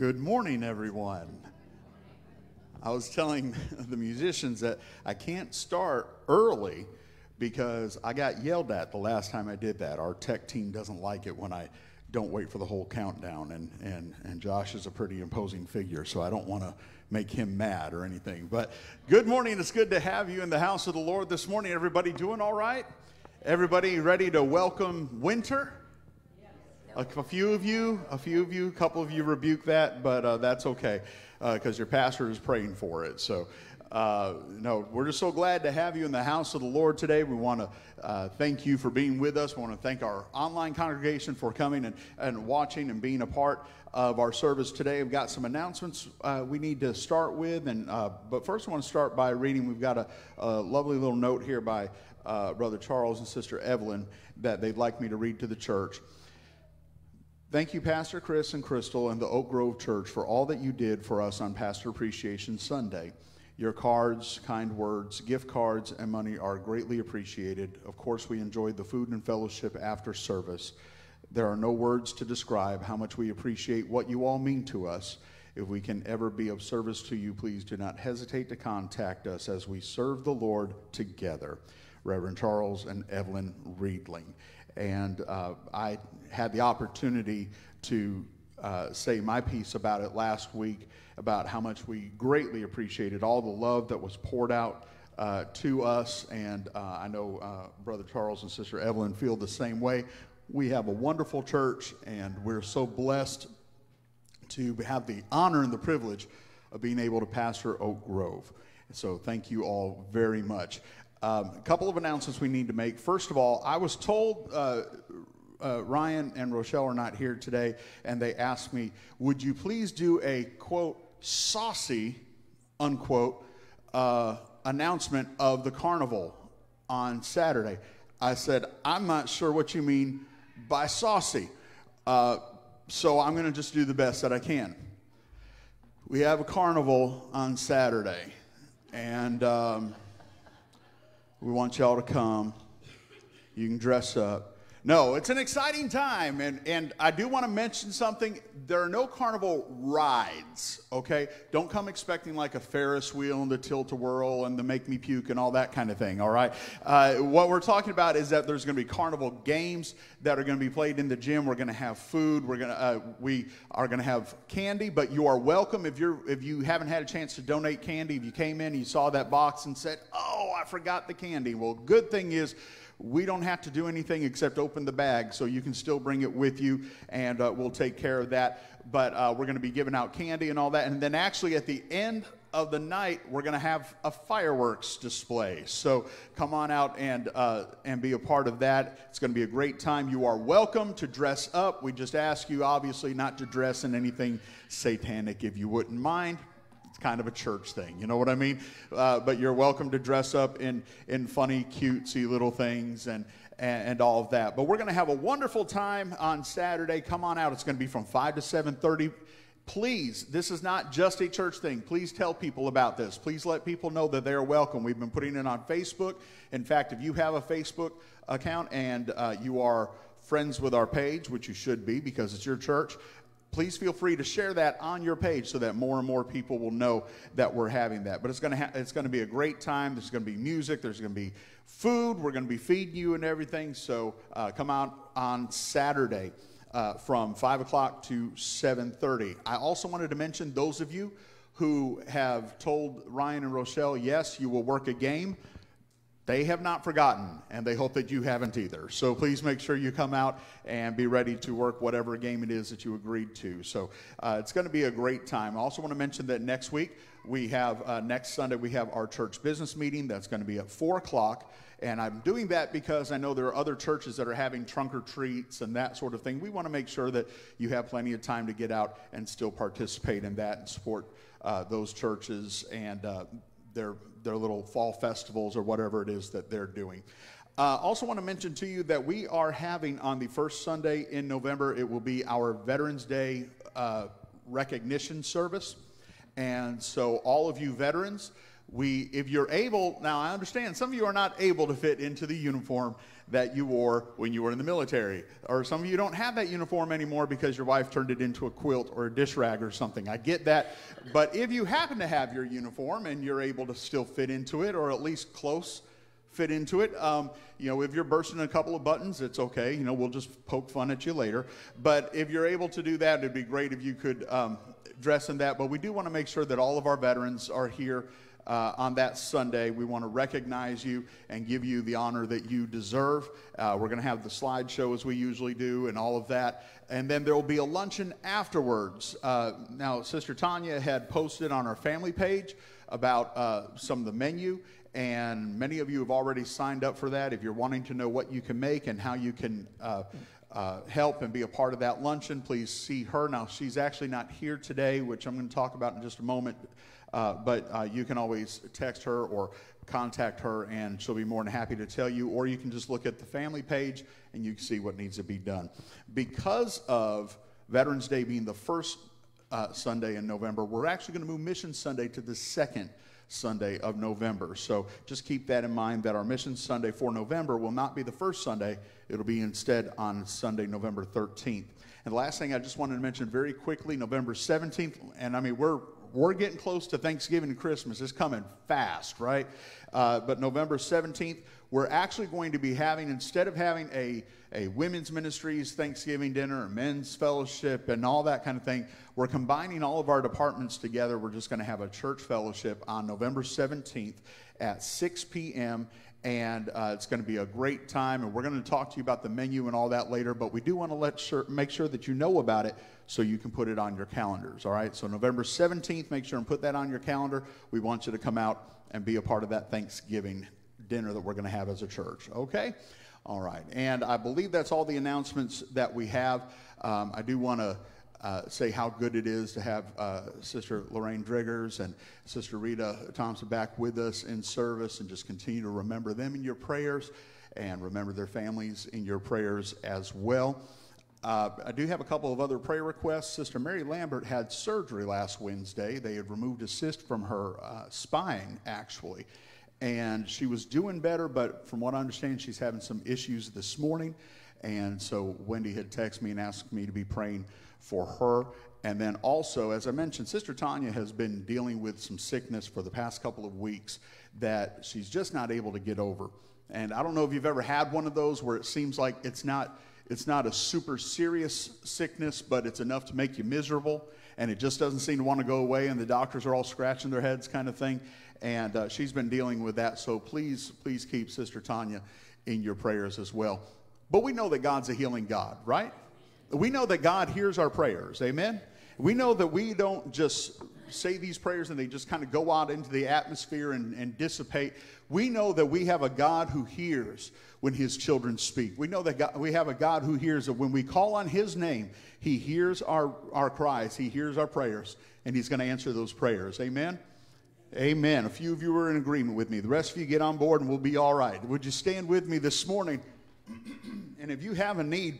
Good morning, everyone. I was telling the musicians that I can't start early because I got yelled at the last time I did that. Our tech team doesn't like it when I don't wait for the whole countdown, and, and, and Josh is a pretty imposing figure, so I don't want to make him mad or anything. But good morning. It's good to have you in the house of the Lord this morning. Everybody doing all right? Everybody ready to welcome winter? A, a, few of you, a few of you, a couple of you rebuke that, but uh, that's okay because uh, your pastor is praying for it. So, uh, no, we're just so glad to have you in the house of the Lord today. We want to uh, thank you for being with us. We want to thank our online congregation for coming and, and watching and being a part of our service today. We've got some announcements uh, we need to start with, and uh, but first I want to start by reading. We've got a, a lovely little note here by Brother Charles and Sister Evelyn that they'd like me to read to the church. Thank you, Pastor Chris and Crystal and the Oak Grove Church, for all that you did for us on Pastor Appreciation Sunday. Your cards, kind words, gift cards, and money are greatly appreciated. Of course, we enjoyed the food and fellowship after service. There are no words to describe how much we appreciate what you all mean to us. If we can ever be of service to you, please do not hesitate to contact us as we serve the Lord together. Reverend Charles and Evelyn Reedling. And uh, I had the opportunity to uh, say my piece about it last week about how much we greatly appreciated all the love that was poured out uh, to us. And uh, I know uh, Brother Charles and Sister Evelyn feel the same way. We have a wonderful church, and we're so blessed to have the honor and the privilege of being able to pastor Oak Grove. So thank you all very much. Um, a couple of announcements we need to make. First of all, I was told uh, uh, Ryan and Rochelle are not here today, and they asked me, would you please do a quote, saucy, unquote, uh, announcement of the carnival on Saturday? I said, I'm not sure what you mean by saucy. Uh, so I'm going to just do the best that I can. We have a carnival on Saturday, and um, we want y'all to come. You can dress up. No, it's an exciting time, and, and I do want to mention something. There are no carnival rides, okay? Don't come expecting like a Ferris wheel and the tilt-a-whirl and the make me puke and all that kind of thing, all right? Uh, what we're talking about is that there's going to be carnival games that are going to be played in the gym. We're going to have food. We're going to uh, we are going to have candy, but you are welcome if you're if you haven't had a chance to donate candy. If you came in, and you saw that box and said, "Oh, I forgot the candy." Well, good thing is we don't have to do anything except open the bag, so you can still bring it with you, and uh, we'll take care of that. But uh, we're going to be giving out candy and all that. And then, actually, at the end of the night, we're going to have a fireworks display. So come on out and, uh, and be a part of that. It's going to be a great time. You are welcome to dress up. We just ask you, obviously, not to dress in anything satanic if you wouldn't mind kind of a church thing. You know what I mean? Uh, but you're welcome to dress up in, in funny, cutesy little things and, and, and all of that. But we're going to have a wonderful time on Saturday. Come on out. It's going to be from 5 to 7.30 please this is not just a church thing please tell people about this please let people know that they're welcome we've been putting it on facebook in fact if you have a facebook account and uh, you are friends with our page which you should be because it's your church please feel free to share that on your page so that more and more people will know that we're having that. But it's going to ha- it's going to be a great time. There's going to be music. There's going to be food. We're going to be feeding you and everything. So uh, come out on Saturday uh, from five o'clock to seven thirty. I also wanted to mention those of you who have told Ryan and Rochelle, yes, you will work a game. They have not forgotten, and they hope that you haven't either. So please make sure you come out and be ready to work whatever game it is that you agreed to. So uh, it's going to be a great time. I also want to mention that next week, we have, uh, next Sunday, we have our church business meeting. That's going to be at 4 o'clock. And I'm doing that because I know there are other churches that are having trunk or treats and that sort of thing. We want to make sure that you have plenty of time to get out and still participate in that and support uh, those churches and uh, their their little fall festivals or whatever it is that they're doing. Uh, also, want to mention to you that we are having on the first Sunday in November, it will be our Veterans Day uh, recognition service. And so, all of you veterans, we, if you're able, now I understand some of you are not able to fit into the uniform that you wore when you were in the military. Or some of you don't have that uniform anymore because your wife turned it into a quilt or a dish rag or something. I get that. But if you happen to have your uniform and you're able to still fit into it, or at least close fit into it. Um, you know, if you're bursting a couple of buttons, it's okay. You know, we'll just poke fun at you later. But if you're able to do that, it'd be great if you could um, dress in that. But we do want to make sure that all of our veterans are here. Uh, on that Sunday. We want to recognize you and give you the honor that you deserve. Uh, we're going to have the slideshow as we usually do and all of that. And then there will be a luncheon afterwards. Uh, now, Sister Tanya had posted on our family page about uh, some of the menu, and many of you have already signed up for that. If you're wanting to know what you can make and how you can uh, uh, help and be a part of that luncheon, please see her. Now, she's actually not here today, which I'm going to talk about in just a moment, uh, but uh, you can always text her or contact her, and she'll be more than happy to tell you. Or you can just look at the family page and you can see what needs to be done. Because of Veterans Day being the first uh, Sunday in November, we're actually going to move Mission Sunday to the second Sunday of November. So just keep that in mind that our Mission Sunday for November will not be the first Sunday, it'll be instead on Sunday, November 13th. And the last thing I just wanted to mention very quickly November 17th, and I mean, we're we're getting close to Thanksgiving and Christmas. It's coming fast, right? Uh, but November 17th, we're actually going to be having, instead of having a, a women's ministries Thanksgiving dinner, a men's fellowship, and all that kind of thing, we're combining all of our departments together. We're just going to have a church fellowship on November 17th at 6 p.m. And uh, it's going to be a great time. And we're going to talk to you about the menu and all that later. But we do want to let sure, make sure that you know about it so you can put it on your calendars. All right. So November 17th, make sure and put that on your calendar. We want you to come out and be a part of that Thanksgiving dinner that we're going to have as a church. Okay? All right. And I believe that's all the announcements that we have. Um, I do want to. Uh, say how good it is to have uh, Sister Lorraine Driggers and Sister Rita Thompson back with us in service, and just continue to remember them in your prayers and remember their families in your prayers as well. Uh, I do have a couple of other prayer requests. Sister Mary Lambert had surgery last Wednesday. They had removed a cyst from her uh, spine, actually and she was doing better, but from what I understand, she's having some issues this morning. And so Wendy had texted me and asked me to be praying for her. And then also, as I mentioned, Sister Tanya has been dealing with some sickness for the past couple of weeks that she's just not able to get over. And I don't know if you've ever had one of those where it seems like it's not it's not a super serious sickness, but it's enough to make you miserable, and it just doesn't seem to want to go away, and the doctors are all scratching their heads, kind of thing and uh, she's been dealing with that. So please, please keep Sister Tanya in your prayers as well. But we know that God's a healing God, right? We know that God hears our prayers. Amen. We know that we don't just say these prayers and they just kind of go out into the atmosphere and, and dissipate. We know that we have a God who hears when his children speak. We know that God, we have a God who hears that when we call on his name, he hears our, our cries, he hears our prayers, and he's going to answer those prayers. Amen. Amen. A few of you are in agreement with me. The rest of you get on board and we'll be all right. Would you stand with me this morning? And if you have a need,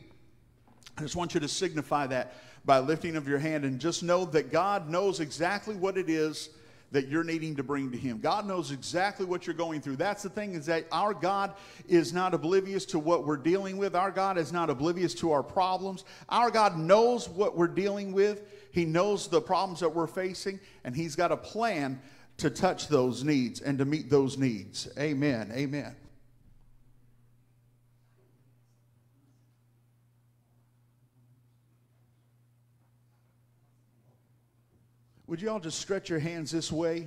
I just want you to signify that by lifting of your hand and just know that God knows exactly what it is that you're needing to bring to him. God knows exactly what you're going through. That's the thing is that our God is not oblivious to what we're dealing with. Our God is not oblivious to our problems. Our God knows what we're dealing with. He knows the problems that we're facing and he's got a plan to touch those needs and to meet those needs. Amen. Amen. Would you all just stretch your hands this way?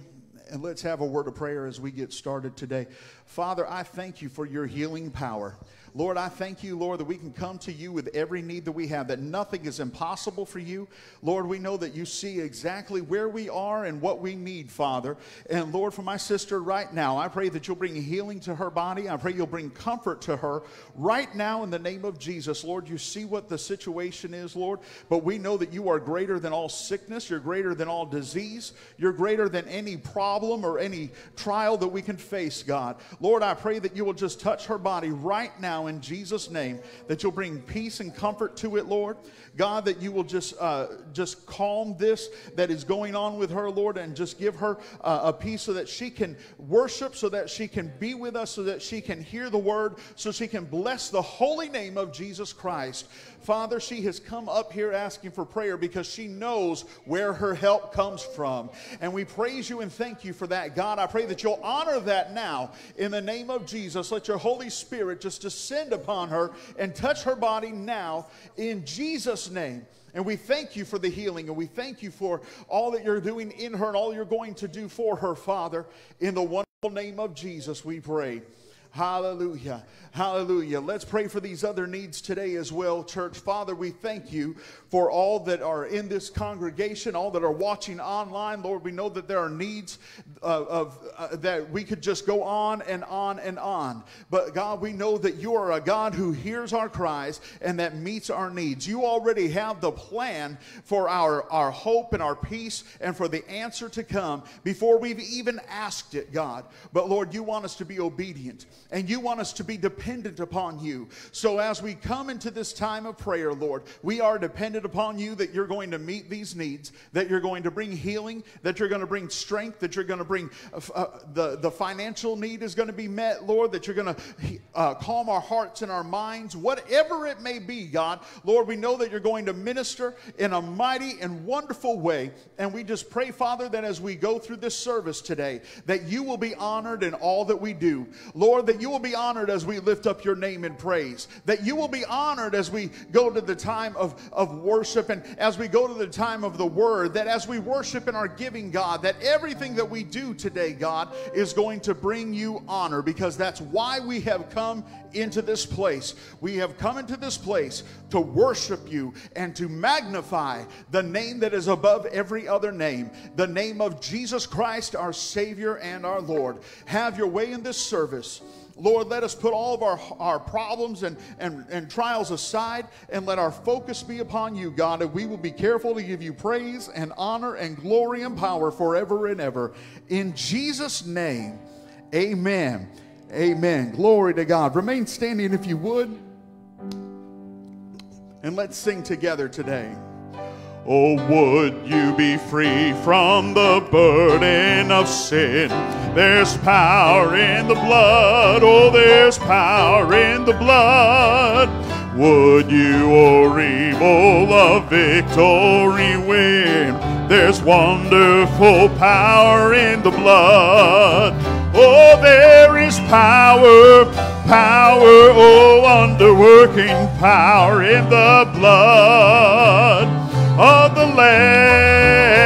And let's have a word of prayer as we get started today. Father, I thank you for your healing power. Lord, I thank you, Lord, that we can come to you with every need that we have, that nothing is impossible for you. Lord, we know that you see exactly where we are and what we need, Father. And Lord, for my sister right now, I pray that you'll bring healing to her body. I pray you'll bring comfort to her right now in the name of Jesus. Lord, you see what the situation is, Lord, but we know that you are greater than all sickness, you're greater than all disease, you're greater than any problem or any trial that we can face, God. Lord, I pray that you will just touch her body right now now in Jesus' name, that you'll bring peace and comfort to it, Lord. God, that you will just uh, just calm this that is going on with her, Lord, and just give her uh, a peace so that she can worship, so that she can be with us, so that she can hear the word, so she can bless the holy name of Jesus Christ. Father, she has come up here asking for prayer because she knows where her help comes from. And we praise you and thank you for that. God, I pray that you'll honor that now in the name of Jesus. Let your Holy Spirit just descend upon her and touch her body now in Jesus' name. And we thank you for the healing, and we thank you for all that you're doing in her and all you're going to do for her, Father. In the wonderful name of Jesus, we pray. Hallelujah. Hallelujah. Let's pray for these other needs today as well, church. Father, we thank you for all that are in this congregation, all that are watching online. Lord, we know that there are needs uh, of uh, that we could just go on and on and on. But God, we know that you are a God who hears our cries and that meets our needs. You already have the plan for our, our hope and our peace and for the answer to come before we've even asked it, God. But Lord, you want us to be obedient and you want us to be dependent upon you. So as we come into this time of prayer, Lord, we are dependent upon you that you're going to meet these needs, that you're going to bring healing, that you're going to bring strength, that you're going to bring uh, uh, the, the financial need is going to be met, Lord, that you're going to uh, calm our hearts and our minds, whatever it may be, God. Lord, we know that you're going to minister in a mighty and wonderful way. And we just pray, Father, that as we go through this service today, that you will be honored in all that we do. Lord, that you will be honored as we lift up your name in praise. That you will be honored as we go to the time of, of worship and as we go to the time of the word. That as we worship and are giving God, that everything that we do today, God, is going to bring you honor because that's why we have come into this place. We have come into this place to worship you and to magnify the name that is above every other name, the name of Jesus Christ, our Savior and our Lord. Have your way in this service. Lord, let us put all of our, our problems and, and, and trials aside and let our focus be upon you, God, and we will be careful to give you praise and honor and glory and power forever and ever. In Jesus' name, amen. Amen. Glory to God. Remain standing if you would. And let's sing together today. Oh, would you be free from the burden of sin? There's power in the blood. Oh, there's power in the blood. Would you or evil a victory win? There's wonderful power in the blood. Oh, there is power, power, oh, underworking power in the blood of the Lamb.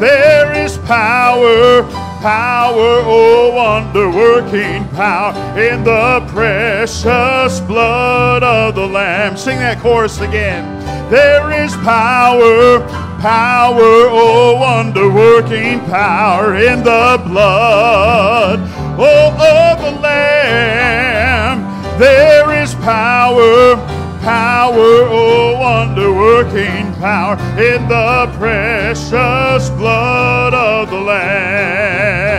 There is power, power, oh, wonder working power in the precious blood of the Lamb. Sing that chorus again. There is power, power, oh, wonder working power in the blood, oh, of the Lamb. There is power, power, oh, wonder working power in the precious blood of the Lamb.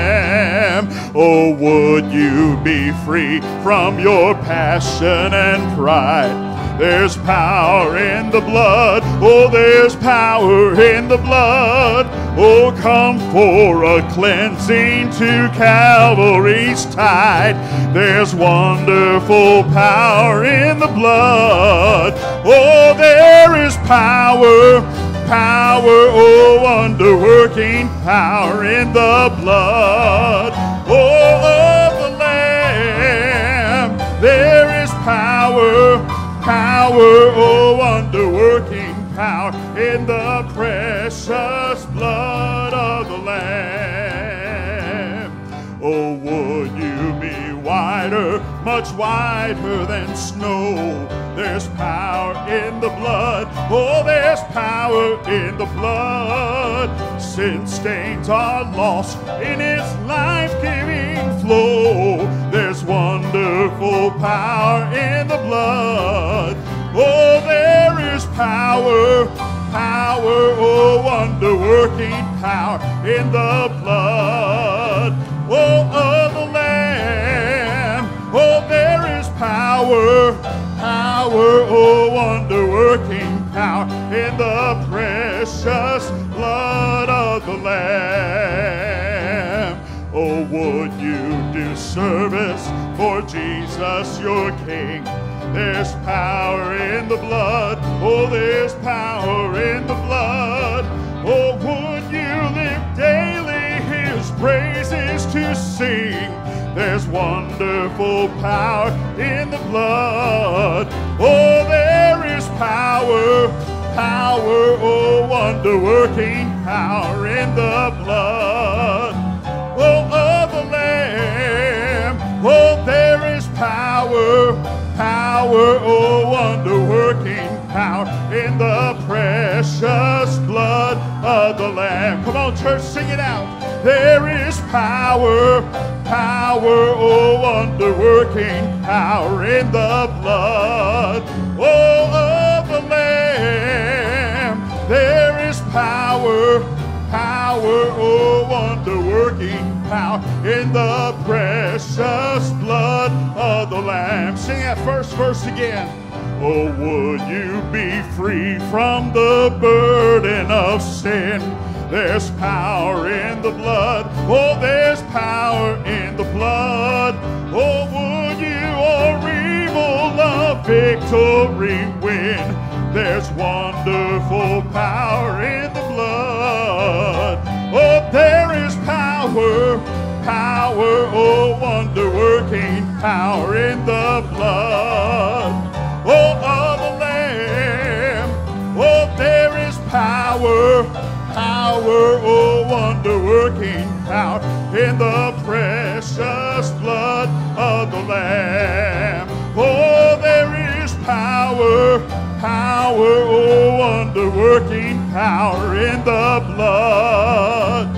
Oh, would you be free from your passion and pride? There's power in the blood. Oh, there's power in the blood. Oh, come for a cleansing to Calvary's tide. There's wonderful power in the blood. Oh, there is power power, oh, wonder working power in the blood, oh, of the Lamb. There is power, power, oh, wonder working power in the precious blood of the Lamb. Oh, would you be wider, much wider than snow? There's power in the blood. Oh, there's power in the blood. Sin stains are lost in its life giving flow. There's wonderful power in the blood. Oh, there is power, power, oh, wonder working power in the blood. Oh, of the Lamb. Oh, there is power power, oh wonder working power in the precious blood of the Lamb. Oh, would you do service for Jesus your King? There's power in the blood. Oh, there's power in the blood. Oh, would you live daily his praises to sing? There's wonderful power in the blood. Oh, there is power, power, oh, wonder working power in the blood. Power, oh, wonder working power in the precious blood of the Lamb. Come on, church, sing it out. There is power, power, oh, wonder working power in the blood, oh, of the Lamb. There is power, power, oh, wonder working power in the precious blood of the Lamb. Sing that first verse again. Oh, would you be free from the burden of sin? There's power in the blood. Oh, there's power in the blood. Oh, would you or evil love victory win? There's wonderful power in the blood. Oh, there power, power, oh, wonder working power in the blood. Oh, of the Lamb. Oh, there is power, power, oh, wonder working power in the precious blood of the Lamb. Oh, there is power, power, oh, wonder working power in the blood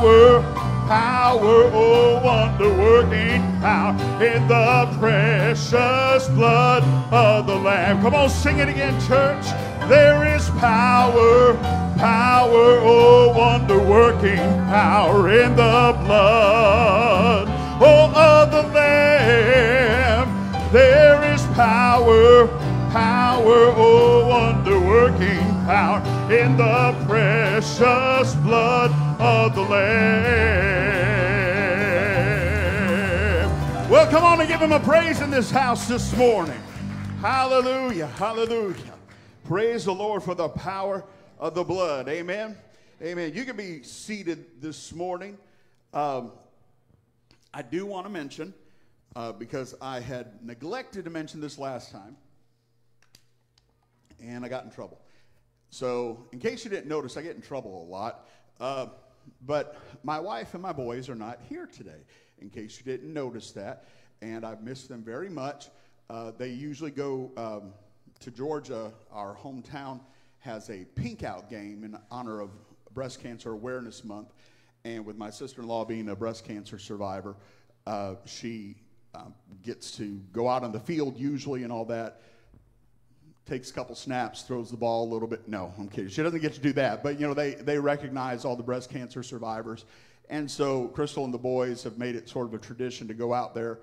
power, power, oh, wonder working power in the precious blood of the Lamb. Come on, sing it again, church. There is power, power, oh, wonder working power in the blood, oh, of the Lamb. There is power, power, oh, wonder working power in the precious blood of the Lamb. Well, come on and give him a praise in this house this morning. Hallelujah, hallelujah. Praise the Lord for the power of the blood. Amen. Amen. You can be seated this morning. Um, I do want to mention, uh, because I had neglected to mention this last time, and I got in trouble. So, in case you didn't notice, I get in trouble a lot. Uh, but my wife and my boys are not here today, in case you didn't notice that. And I've missed them very much. Uh, they usually go um, to Georgia, our hometown has a pink out game in honor of Breast Cancer Awareness Month. And with my sister in law being a breast cancer survivor, uh, she um, gets to go out on the field usually and all that takes a couple snaps, throws the ball a little bit. No, I'm kidding. She doesn't get to do that. But, you know, they, they recognize all the breast cancer survivors. And so Crystal and the boys have made it sort of a tradition to go out there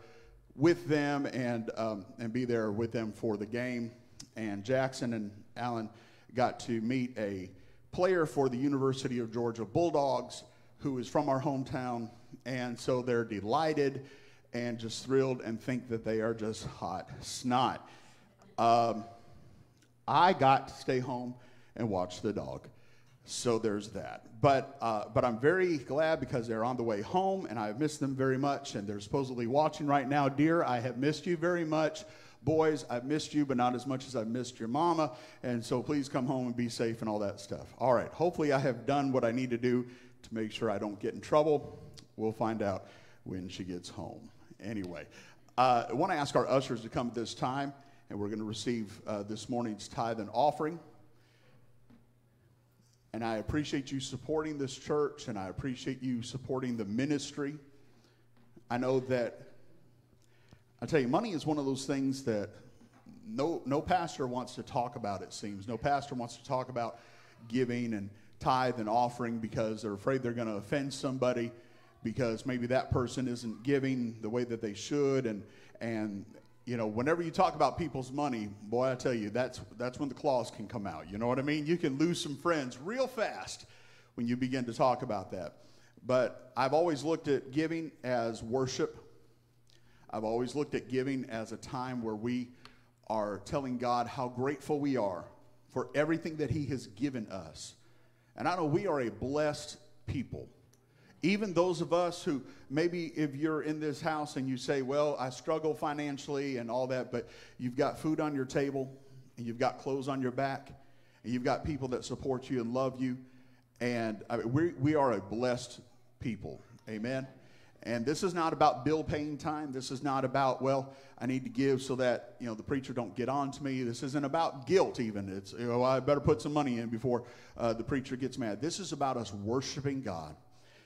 with them and, um, and be there with them for the game. And Jackson and Alan got to meet a player for the University of Georgia Bulldogs who is from our hometown. And so they're delighted and just thrilled and think that they are just hot snot. Um, I got to stay home and watch the dog. So there's that. But, uh, but I'm very glad because they're on the way home and I've missed them very much. And they're supposedly watching right now. Dear, I have missed you very much. Boys, I've missed you, but not as much as I've missed your mama. And so please come home and be safe and all that stuff. All right. Hopefully, I have done what I need to do to make sure I don't get in trouble. We'll find out when she gets home. Anyway, uh, I want to ask our ushers to come at this time and we're going to receive uh, this morning's tithe and offering. And I appreciate you supporting this church, and I appreciate you supporting the ministry. I know that, I tell you, money is one of those things that no, no pastor wants to talk about, it seems. No pastor wants to talk about giving and tithe and offering because they're afraid they're going to offend somebody. because maybe that person isn't giving the way that they should and and you know whenever you talk about people's money boy i tell you that's that's when the claws can come out. You know what i mean? You can lose some friends real fast when you begin to talk about that. But i've always looked at giving as worship. I've always looked at giving as a time where we are telling god how grateful we are for everything that he has given us. And i know we are a blessed people even those of us who maybe if you're in this house and you say, Well, I struggle financially and all that, but you've got food on your table and you've got clothes on your back and you've got people that support you and love you. And I mean, we, we are a blessed people. Amen. And this is not about bill paying time. This is not about, well, I need to give so that, you know, the preacher don't get on to me. This isn't about guilt even. It's, you know, I better put some money in before uh, the preacher gets mad. This is about us worshiping God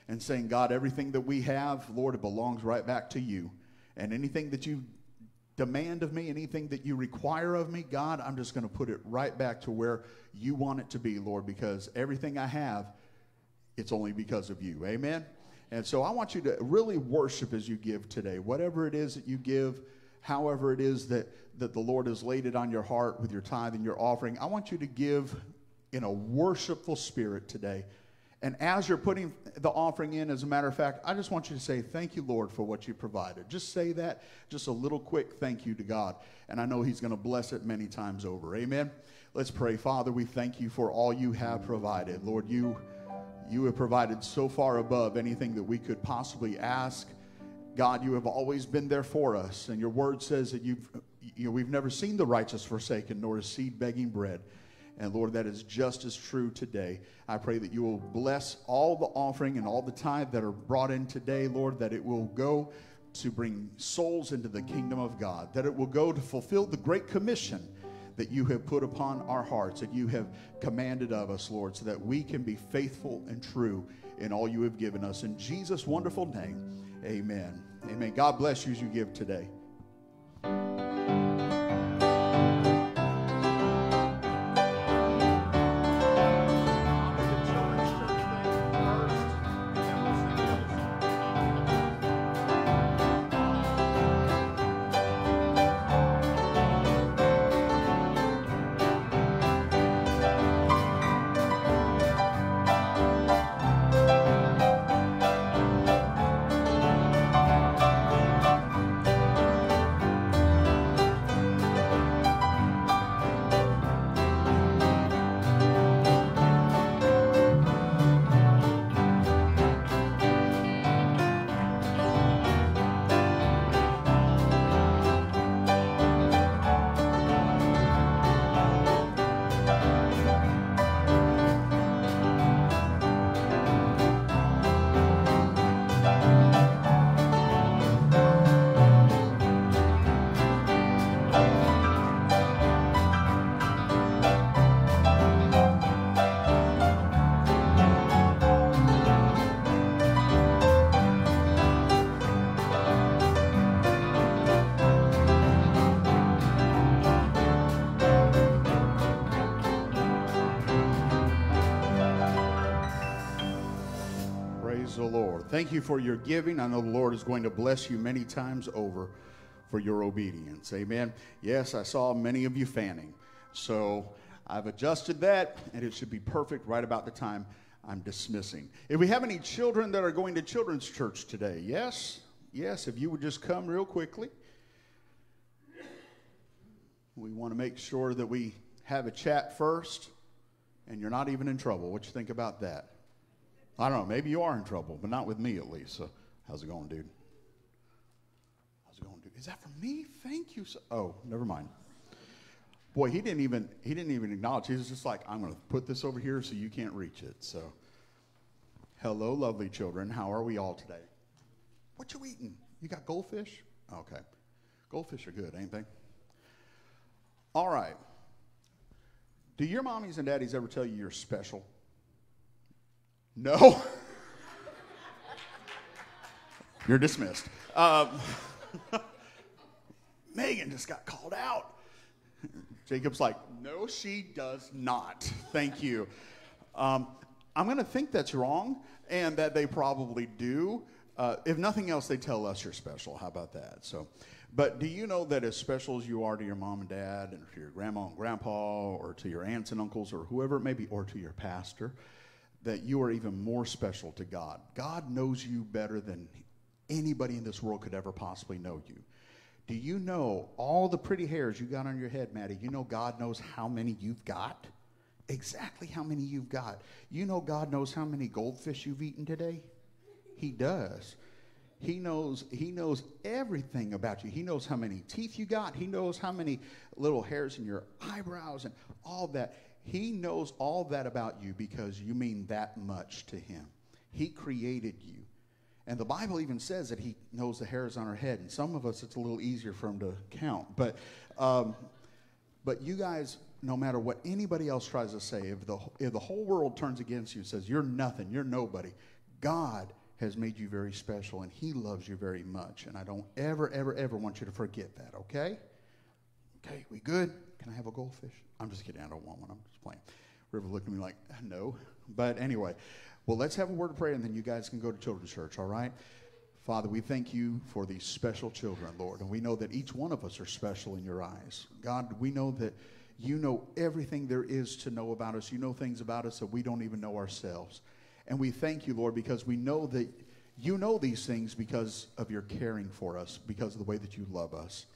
and saying, God, everything that we have, Lord, it belongs right back to you. And anything that you demand of me, anything that you require of me, God, I'm just going to put it right back to where you want it to be, Lord, because everything I have, it's only because of you. Amen? And so I want you to really worship as you give today. Whatever it is that you give, however it is that, that the Lord has laid it on your heart with your tithe and your offering, I want you to give in a worshipful spirit today. And as you're putting the offering in, as a matter of fact, I just want you to say, Thank you, Lord, for what you provided. Just say that, just a little quick thank you to God. And I know He's going to bless it many times over. Amen. Let's pray. Father, we thank you for all you have provided. Lord, you, you have provided so far above anything that we could possibly ask. God, you have always been there for us. And your word says that you've, you know, we've never seen the righteous forsaken, nor a seed begging bread. And Lord, that is just as true today. I pray that you will bless all the offering and all the tithe that are brought in today, Lord, that it will go to bring souls into the kingdom of God, that it will go to fulfill the great commission that you have put upon our hearts, that you have commanded of us, Lord, so that we can be faithful and true in all you have given us. In Jesus' wonderful name, amen. Amen. God bless you as you give today. Thank you for your giving. I know the Lord is going to bless you many times over for your obedience. Amen. Yes, I saw many of you fanning. So I've adjusted that, and it should be perfect right about the time I'm dismissing. If we have any children that are going to children's church today, yes, yes, if you would just come real quickly. We want to make sure that we have a chat first, and you're not even in trouble. What you think about that? I don't know. Maybe you are in trouble, but not with me at least. So, how's it going, dude? How's it going, dude? Is that for me? Thank you. So, oh, never mind. Boy, he didn't even he didn't even acknowledge. He was just like, "I'm going to put this over here so you can't reach it." So, hello, lovely children. How are we all today? What you eating? You got goldfish? Okay, goldfish are good, ain't they? All right. Do your mommies and daddies ever tell you you're special? No. You're dismissed. Um, Megan just got called out. Jacob's like, no, she does not. Thank you. Um, I'm going to think that's wrong and that they probably do. Uh, if nothing else, they tell us you're special. How about that? So, but do you know that as special as you are to your mom and dad, and to your grandma and grandpa, or to your aunts and uncles, or whoever it may be, or to your pastor, that you are even more special to God? God knows you better than anybody in this world could ever possibly know you. Do you know all the pretty hairs you got on your head, Maddie? You know God knows how many you've got? Exactly how many you've got. You know God knows how many goldfish you've eaten today? He does. He knows, he knows everything about you. He knows how many teeth you got. He knows how many little hairs in your eyebrows and all that. He knows all that about you because you mean that much to him. He created you. And the Bible even says that he knows the hairs on our head. And some of us, it's a little easier for him to count. But, um, but you guys, no matter what anybody else tries to say, if the, if the whole world turns against you and says, you're nothing, you're nobody, God has made you very special and he loves you very much. And I don't ever, ever, ever want you to forget that, okay? Okay, we good? Can I have a goldfish? I'm just kidding. I don't want one. I'm just playing. River looked at me like, no. But anyway, well, let's have a word of prayer and then you guys can go to children's church, all right? Father, we thank you for these special children, Lord. And we know that each one of us are special in your eyes. God, we know that you know everything there is to know about us. You know things about us that we don't even know ourselves. And we thank you, Lord, because we know that you know these things because of your caring for us, because of the way that you love us.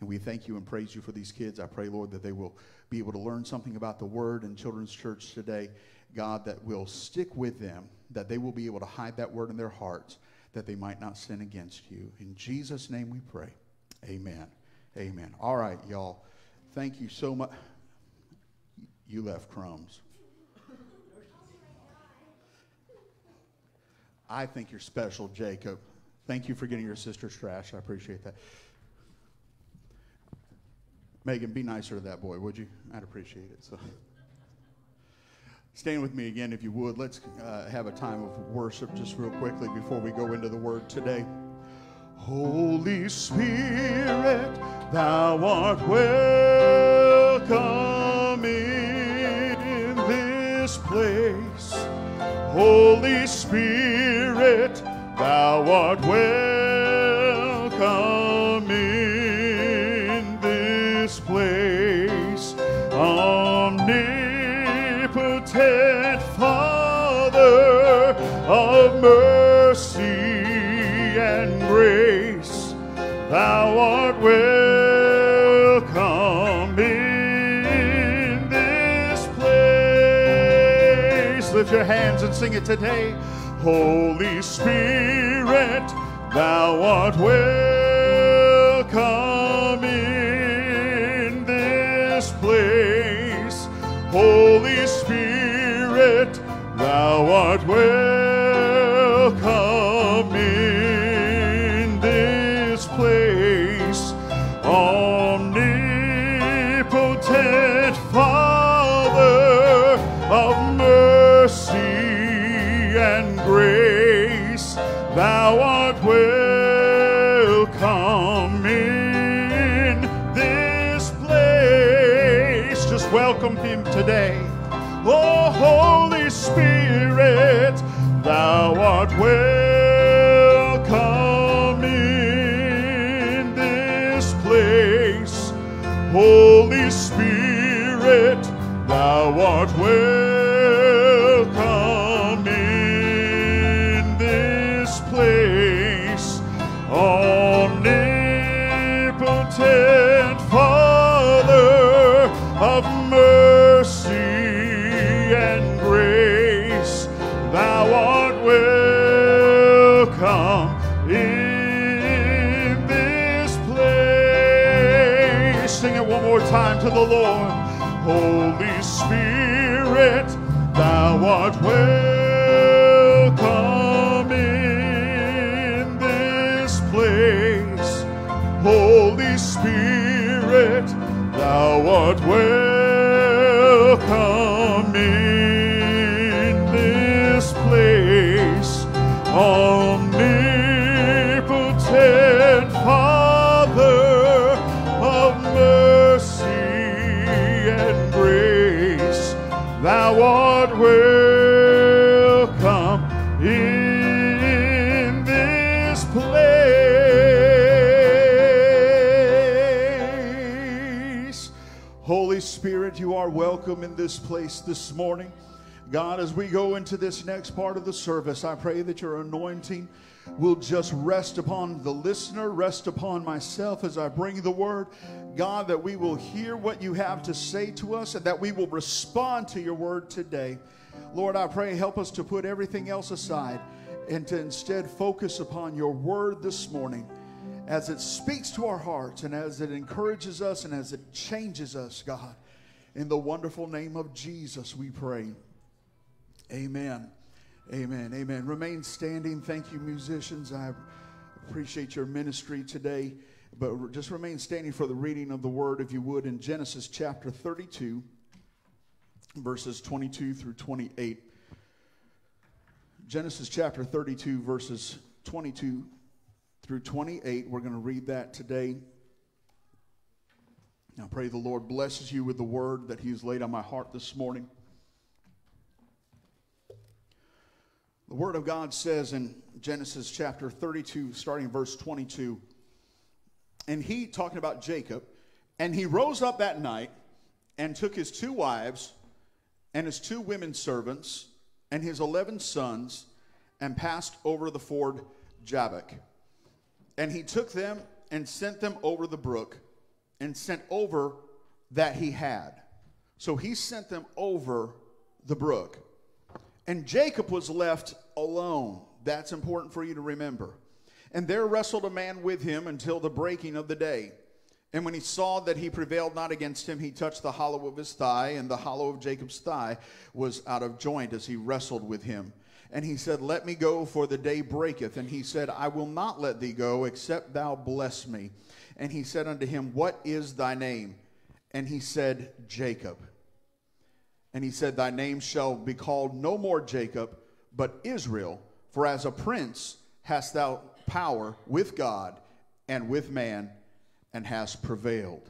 And we thank you and praise you for these kids. I pray, Lord, that they will be able to learn something about the word in children's church today. God, that will stick with them, that they will be able to hide that word in their hearts, that they might not sin against you. In Jesus' name we pray. Amen. Amen. All right, y'all. Thank you so much. You left crumbs. I think you're special, Jacob. Thank you for getting your sister's trash. I appreciate that. Megan, be nicer to that boy, would you? I'd appreciate it. So, stand with me again, if you would. Let's uh, have a time of worship just real quickly before we go into the Word today. Holy Spirit, Thou art welcome in this place. Holy Spirit, thou art welcome thou art welcome in this place. Lift your hands and sing it today. Holy Spirit, thou art welcome in this place. Holy Spirit, thou art welcome and grace, thou art welcome in this place. Just welcome him today. Oh, Holy Spirit, thou art welcome in this place. Holy one more time to the Lord. Holy Spirit, thou art welcome in this place. Holy Spirit, thou art welcome welcome in this place this morning. God, as we go into this next part of the service, I pray that your anointing will just rest upon the listener, rest upon myself as I bring the word. God, that we will hear what you have to say to us and that we will respond to your word today. Lord, I pray, help us to put everything else aside and to instead focus upon your word this morning as it speaks to our hearts and as it encourages us and as it changes us, God. In the wonderful name of Jesus, we pray. Amen. Amen. Amen. Remain standing. Thank you, musicians. I appreciate your ministry today. But just remain standing for the reading of the word, if you would, in Genesis chapter 32, verses 22 through 28. Genesis chapter 32, verses 22 through 28. We're going to read that today. I pray the Lord blesses you with the word that He has laid on my heart this morning. The Word of God says in Genesis chapter 32, starting verse 22, and he, talking about Jacob, and he rose up that night and took his two wives and his two women servants and his 11 sons and passed over the ford Jabbok. And he took them and sent them over the brook and sent over that he had. So he sent them over the brook. And Jacob was left alone. That's important for you to remember. And there wrestled a man with him until the breaking of the day. And when he saw that he prevailed not against him, he touched the hollow of his thigh, and the hollow of Jacob's thigh was out of joint as he wrestled with him. And he said, Let me go, for the day breaketh. And he said, I will not let thee go, except thou bless me. And he said unto him, What is thy name? And he said, Jacob. And he said, Thy name shall be called no more Jacob, but Israel, for as a prince hast thou power with God and with man, and hast prevailed.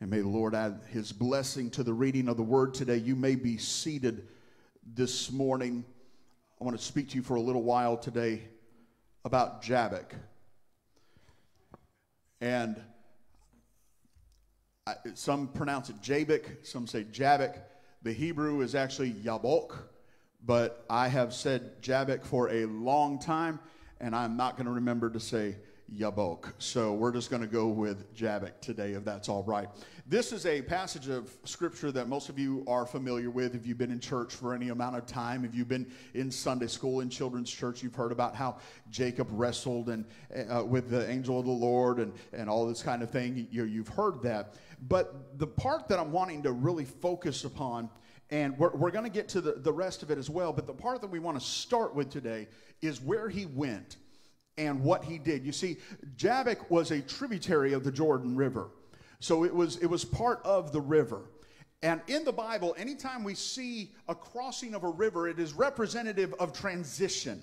And may the Lord add his blessing to the reading of the word today. You may be seated this morning. I want to speak to you for a little while today about Jabbok. And I, some pronounce it Jabok, some say Jabbok. The Hebrew is actually Yabok, but I have said Jabbok for a long time, and I'm not going to remember to say Yabok. So we're just going to go with Jabbok today, if that's all right. This is a passage of scripture that most of you are familiar with. If you've been in church for any amount of time, if you've been in Sunday school, in children's church, you've heard about how Jacob wrestled and uh, with the angel of the Lord and, and all this kind of thing. You, you've heard that. But the part that I'm wanting to really focus upon and we're, we're going to get to the, the rest of it as well. But the part that we want to start with today is where he went and what he did. You see, Jabbok was a tributary of the Jordan River. So it was, it was part of the river. And in the Bible, anytime we see a crossing of a river, it is representative of transition.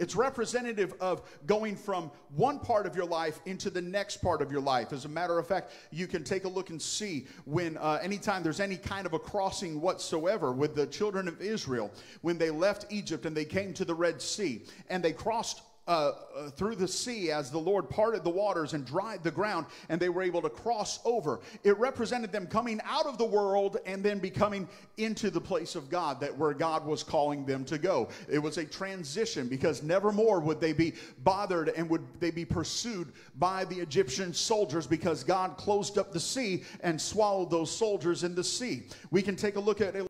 It's representative of going from one part of your life into the next part of your life. As a matter of fact, you can take a look and see when, uh, anytime there's any kind of a crossing whatsoever with the children of Israel, when they left Egypt and they came to the Red Sea and they crossed uh, uh, through the sea as the Lord parted the waters and dried the ground, and they were able to cross over. It represented them coming out of the world and then becoming into the place of God, that where God was calling them to go. It was a transition because nevermore would they be bothered and would they be pursued by the Egyptian soldiers because God closed up the sea and swallowed those soldiers in the sea. We can take a look at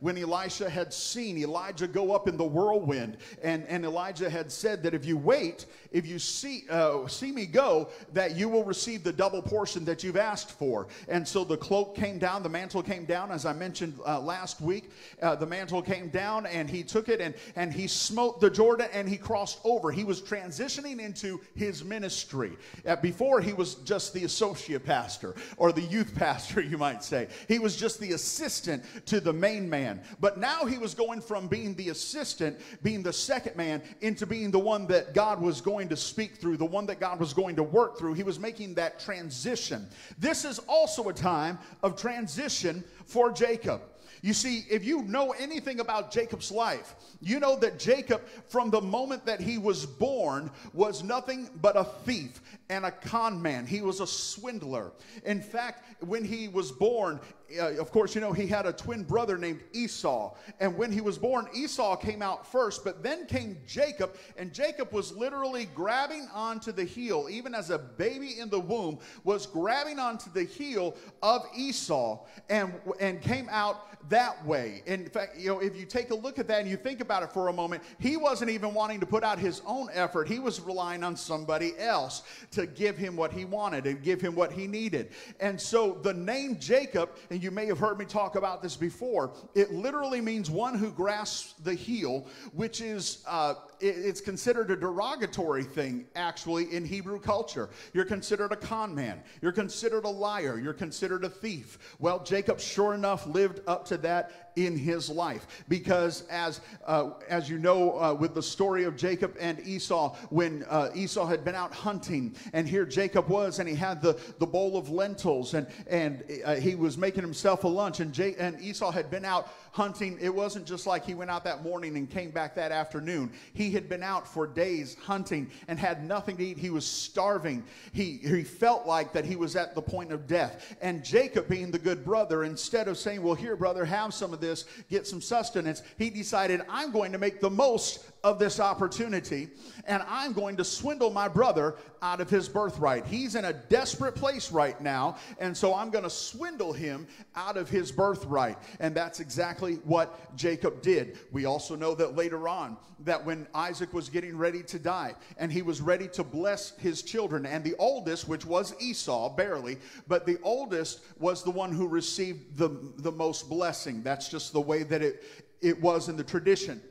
when Elisha had seen Elijah go up in the whirlwind, and, and Elijah had said that if you wait, if you see, uh, see me go, that you will receive the double portion that you've asked for. And so the cloak came down, the mantle came down, as I mentioned uh, last week. Uh, the mantle came down, and he took it and, and he smote the Jordan and he crossed over. He was transitioning into his ministry. Uh, before, he was just the associate pastor or the youth pastor, you might say. He was just the assistant to the main man. But now he was going from being the assistant, being the second man, into being the one that God was going to speak through, the one that God was going to work through. He was making that transition. This is also a time of transition for Jacob. You see, if you know anything about Jacob's life, you know that Jacob, from the moment that he was born, was nothing but a thief and a con man. He was a swindler. In fact, when he was born, uh, of course, you know, he had a twin brother named Esau. And when he was born, Esau came out first, but then came Jacob, and Jacob was literally grabbing onto the heel, even as a baby in the womb, was grabbing onto the heel of Esau and, and came out that way. In fact, you know, if you take a look at that and you think about it for a moment, he wasn't even wanting to put out his own effort. He was relying on somebody else to give him what he wanted and give him what he needed. And so the name Jacob, and you may have heard me talk about this before, it literally means one who grasps the heel, which is uh, it's considered a derogatory thing actually in Hebrew culture. You're considered a con man. You're considered a liar. You're considered a thief. Well, Jacob sure enough lived up to that in his life because as uh, as you know uh, with the story of Jacob and Esau when uh, Esau had been out hunting and here Jacob was and he had the, the bowl of lentils and and uh, he was making himself a lunch and, J- and Esau had been out hunting. It wasn't just like he went out that morning and came back that afternoon. He had been out for days hunting and had nothing to eat. He was starving. He he felt like that he was at the point of death. And Jacob being the good brother instead of saying well here brother have some of this, get some sustenance, he decided, I'm going to make the most of this opportunity and I'm going to swindle my brother out of his birthright. He's in a desperate place right now, and so I'm going to swindle him out of his birthright. And that's exactly what Jacob did. We also know that later on, that when Isaac was getting ready to die and he was ready to bless his children, and the oldest, which was Esau, barely, but the oldest was the one who received the, the most blessing. That's just the way that it, it was in the tradition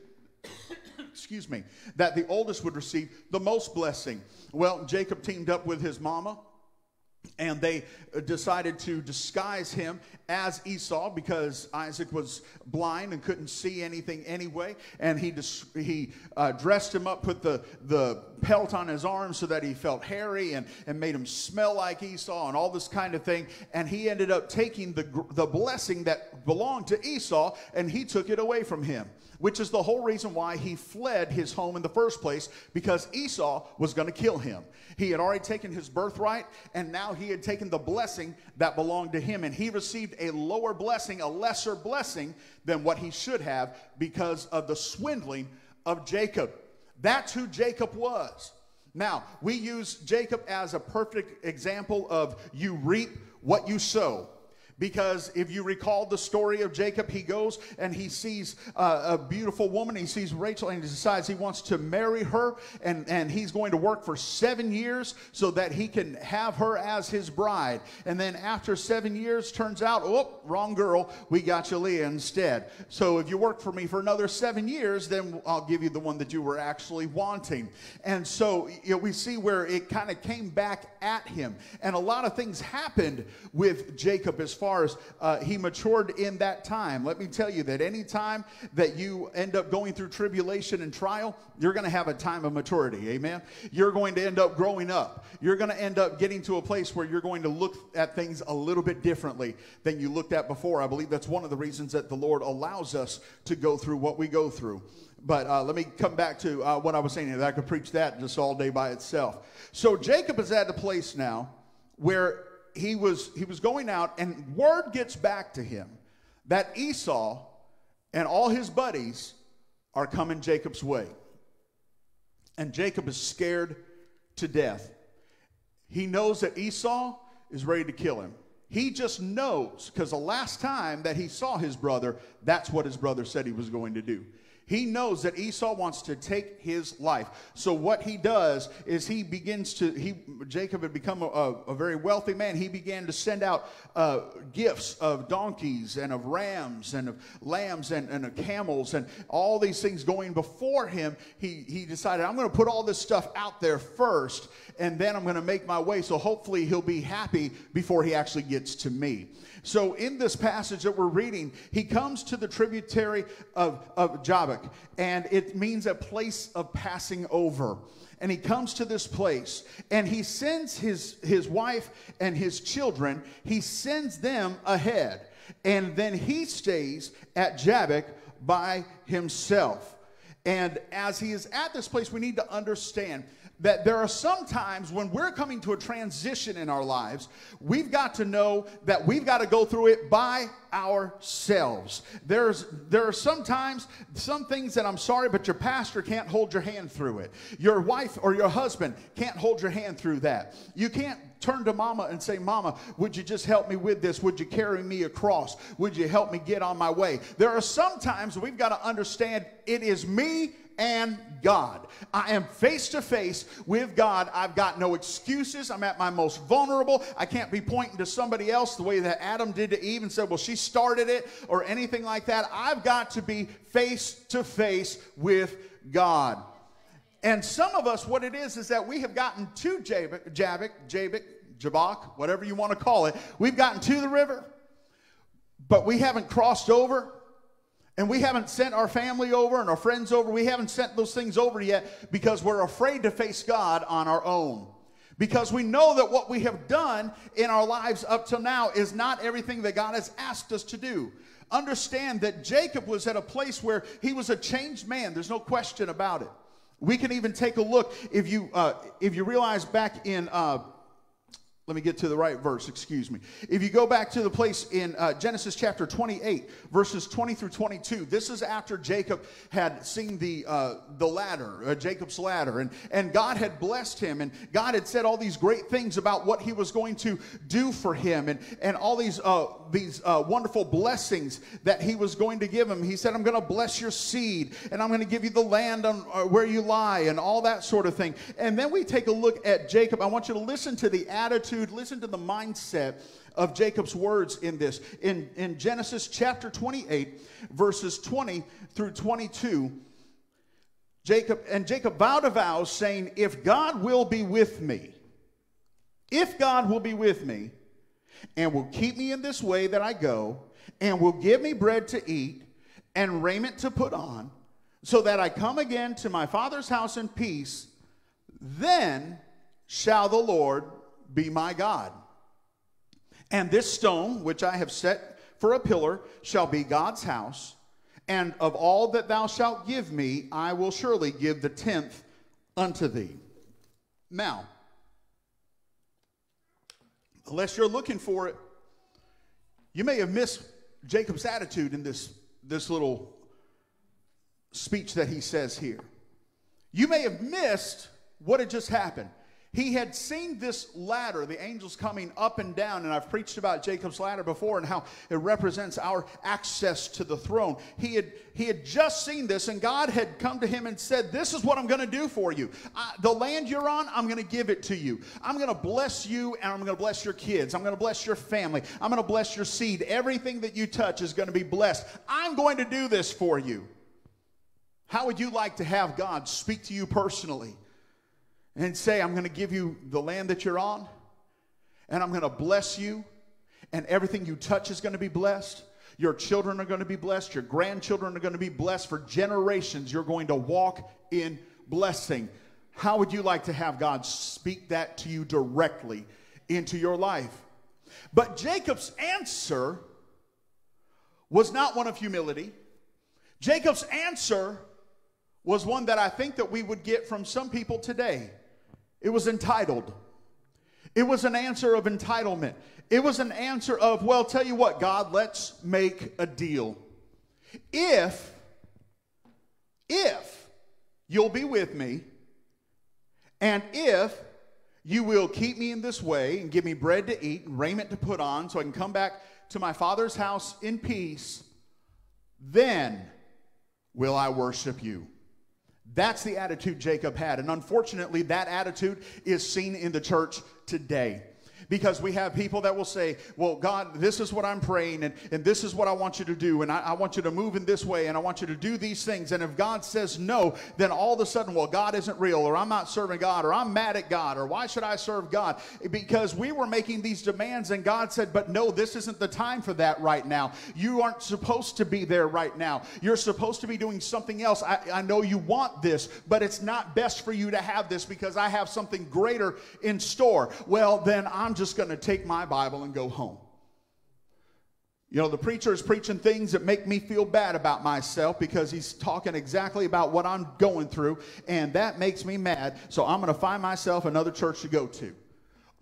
excuse me, that the oldest would receive the most blessing. Well, Jacob teamed up with his mama and they decided to disguise him as Esau because Isaac was blind and couldn't see anything anyway. And he, dis- he uh, dressed him up, put the, the pelt on his arm so that he felt hairy and, and made him smell like Esau and all this kind of thing. And he ended up taking the, the blessing that belonged to Esau and he took it away from him which is the whole reason why he fled his home in the first place because Esau was going to kill him. He had already taken his birthright and now he had taken the blessing that belonged to him and he received a lower blessing, a lesser blessing than what he should have because of the swindling of Jacob. That's who Jacob was. Now, we use Jacob as a perfect example of you reap what you sow. Because if you recall the story of Jacob, he goes and he sees uh, a beautiful woman. He sees Rachel and he decides he wants to marry her. And, and he's going to work for seven years so that he can have her as his bride. And then after seven years, turns out, oh, wrong girl. We got you Leah instead. So if you work for me for another seven years, then I'll give you the one that you were actually wanting. And so you know, we see where it kind of came back at him. And a lot of things happened with Jacob as far far as uh, he matured in that time. Let me tell you that any time that you end up going through tribulation and trial, you're going to have a time of maturity. Amen. You're going to end up growing up. You're going to end up getting to a place where you're going to look at things a little bit differently than you looked at before. I believe that's one of the reasons that the Lord allows us to go through what we go through. But uh, let me come back to uh, what I was saying. I could preach that just all day by itself. So Jacob is at a place now where he was he was going out and word gets back to him that Esau and all his buddies are coming Jacob's way. And Jacob is scared to death. He knows that Esau is ready to kill him. He just knows because the last time that he saw his brother, that's what his brother said he was going to do. He knows that Esau wants to take his life. So what he does is he begins to, he, Jacob had become a, a very wealthy man. He began to send out uh, gifts of donkeys and of rams and of lambs and, and of camels and all these things going before him. He, he decided, I'm going to put all this stuff out there first and then I'm going to make my way. So hopefully he'll be happy before he actually gets to me. So in this passage that we're reading, he comes to the tributary of, of Jabbok, and it means a place of passing over and he comes to this place and he sends his, his wife and his children, he sends them ahead. And then he stays at Jabbok by himself. And as he is at this place, we need to understand that there are some times when we're coming to a transition in our lives, we've got to know that we've got to go through it by ourselves. There's there are sometimes some things that I'm sorry, but your pastor can't hold your hand through it. Your wife or your husband can't hold your hand through that. You can't turn to mama and say, Mama, would you just help me with this? Would you carry me across? Would you help me get on my way? There are some times we've got to understand it is me and God. I am face to face with God. I've got no excuses. I'm at my most vulnerable. I can't be pointing to somebody else the way that Adam did to Eve and said, well, she started it or anything like that. I've got to be face to face with God. And some of us, what it is, is that we have gotten to Jabbok, Jabbok, Jabbok, Jabbok, whatever you want to call it. We've gotten to the river, but we haven't crossed over. And we haven't sent our family over and our friends over. We haven't sent those things over yet because we're afraid to face God on our own. Because we know that what we have done in our lives up till now is not everything that God has asked us to do. Understand that Jacob was at a place where he was a changed man. There's no question about it. We can even take a look if you uh, if you realize back in uh, let me get to the right verse, excuse me. If you go back to the place in uh, Genesis chapter 28, verses 20 through 22, this is after Jacob had seen the, uh, the ladder, uh, Jacob's ladder, and, and God had blessed him, and God had said all these great things about what he was going to do for him, and, and all these, uh, these uh, wonderful blessings that he was going to give him. He said, I'm going to bless your seed, and I'm going to give you the land on, uh, where you lie, and all that sort of thing. And then we take a look at Jacob. I want you to listen to the attitude attitude, listen to the mindset of Jacob's words in this. In, in Genesis chapter 28, verses 20 through 22, Jacob and Jacob vowed a vow saying, If God will be with me, if God will be with me, and will keep me in this way that I go, and will give me bread to eat and raiment to put on, so that I come again to my father's house in peace, then shall the Lord be my God. And this stone, which I have set for a pillar, shall be God's house. And of all that thou shalt give me, I will surely give the tenth unto thee. Now, unless you're looking for it, you may have missed Jacob's attitude in this, this little speech that he says here. You may have missed what had just happened. He had seen this ladder, the angels coming up and down, and I've preached about Jacob's ladder before and how it represents our access to the throne. He had, he had just seen this, and God had come to him and said, This is what I'm going to do for you. I, the land you're on, I'm going to give it to you. I'm going to bless you, and I'm going to bless your kids. I'm going to bless your family. I'm going to bless your seed. Everything that you touch is going to be blessed. I'm going to do this for you. How would you like to have God speak to you personally? And say, I'm going to give you the land that you're on, and I'm going to bless you, and everything you touch is going to be blessed. Your children are going to be blessed. Your grandchildren are going to be blessed. For generations, you're going to walk in blessing. How would you like to have God speak that to you directly into your life? But Jacob's answer was not one of humility. Jacob's answer was one that I think that we would get from some people today. It was entitled. It was an answer of entitlement. It was an answer of, well, tell you what, God, let's make a deal. If, if you'll be with me, and if you will keep me in this way and give me bread to eat and raiment to put on so I can come back to my father's house in peace, then will I worship you. That's the attitude Jacob had. And unfortunately, that attitude is seen in the church today because we have people that will say, Well, God, this is what I'm praying, and, and this is what I want you to do, and I, I, want you to move in this way, and I want you to do these things. And if God says no, then all of a sudden, well, God isn't real, or I'm not serving God, or I'm mad at God, or why should I serve God? Because we were making these demands, and God said, But no, this isn't the time for that right now. You aren't supposed to be there right now. You're supposed to be doing something else. I, I know you want this, but it's not best for you to have this because I have something greater in store. Well, then I'm just going to take my Bible and go home. You know, the preacher is preaching things that make me feel bad about myself because he's talking exactly about what I'm going through, and that makes me mad. So I'm going to find myself another church to go to.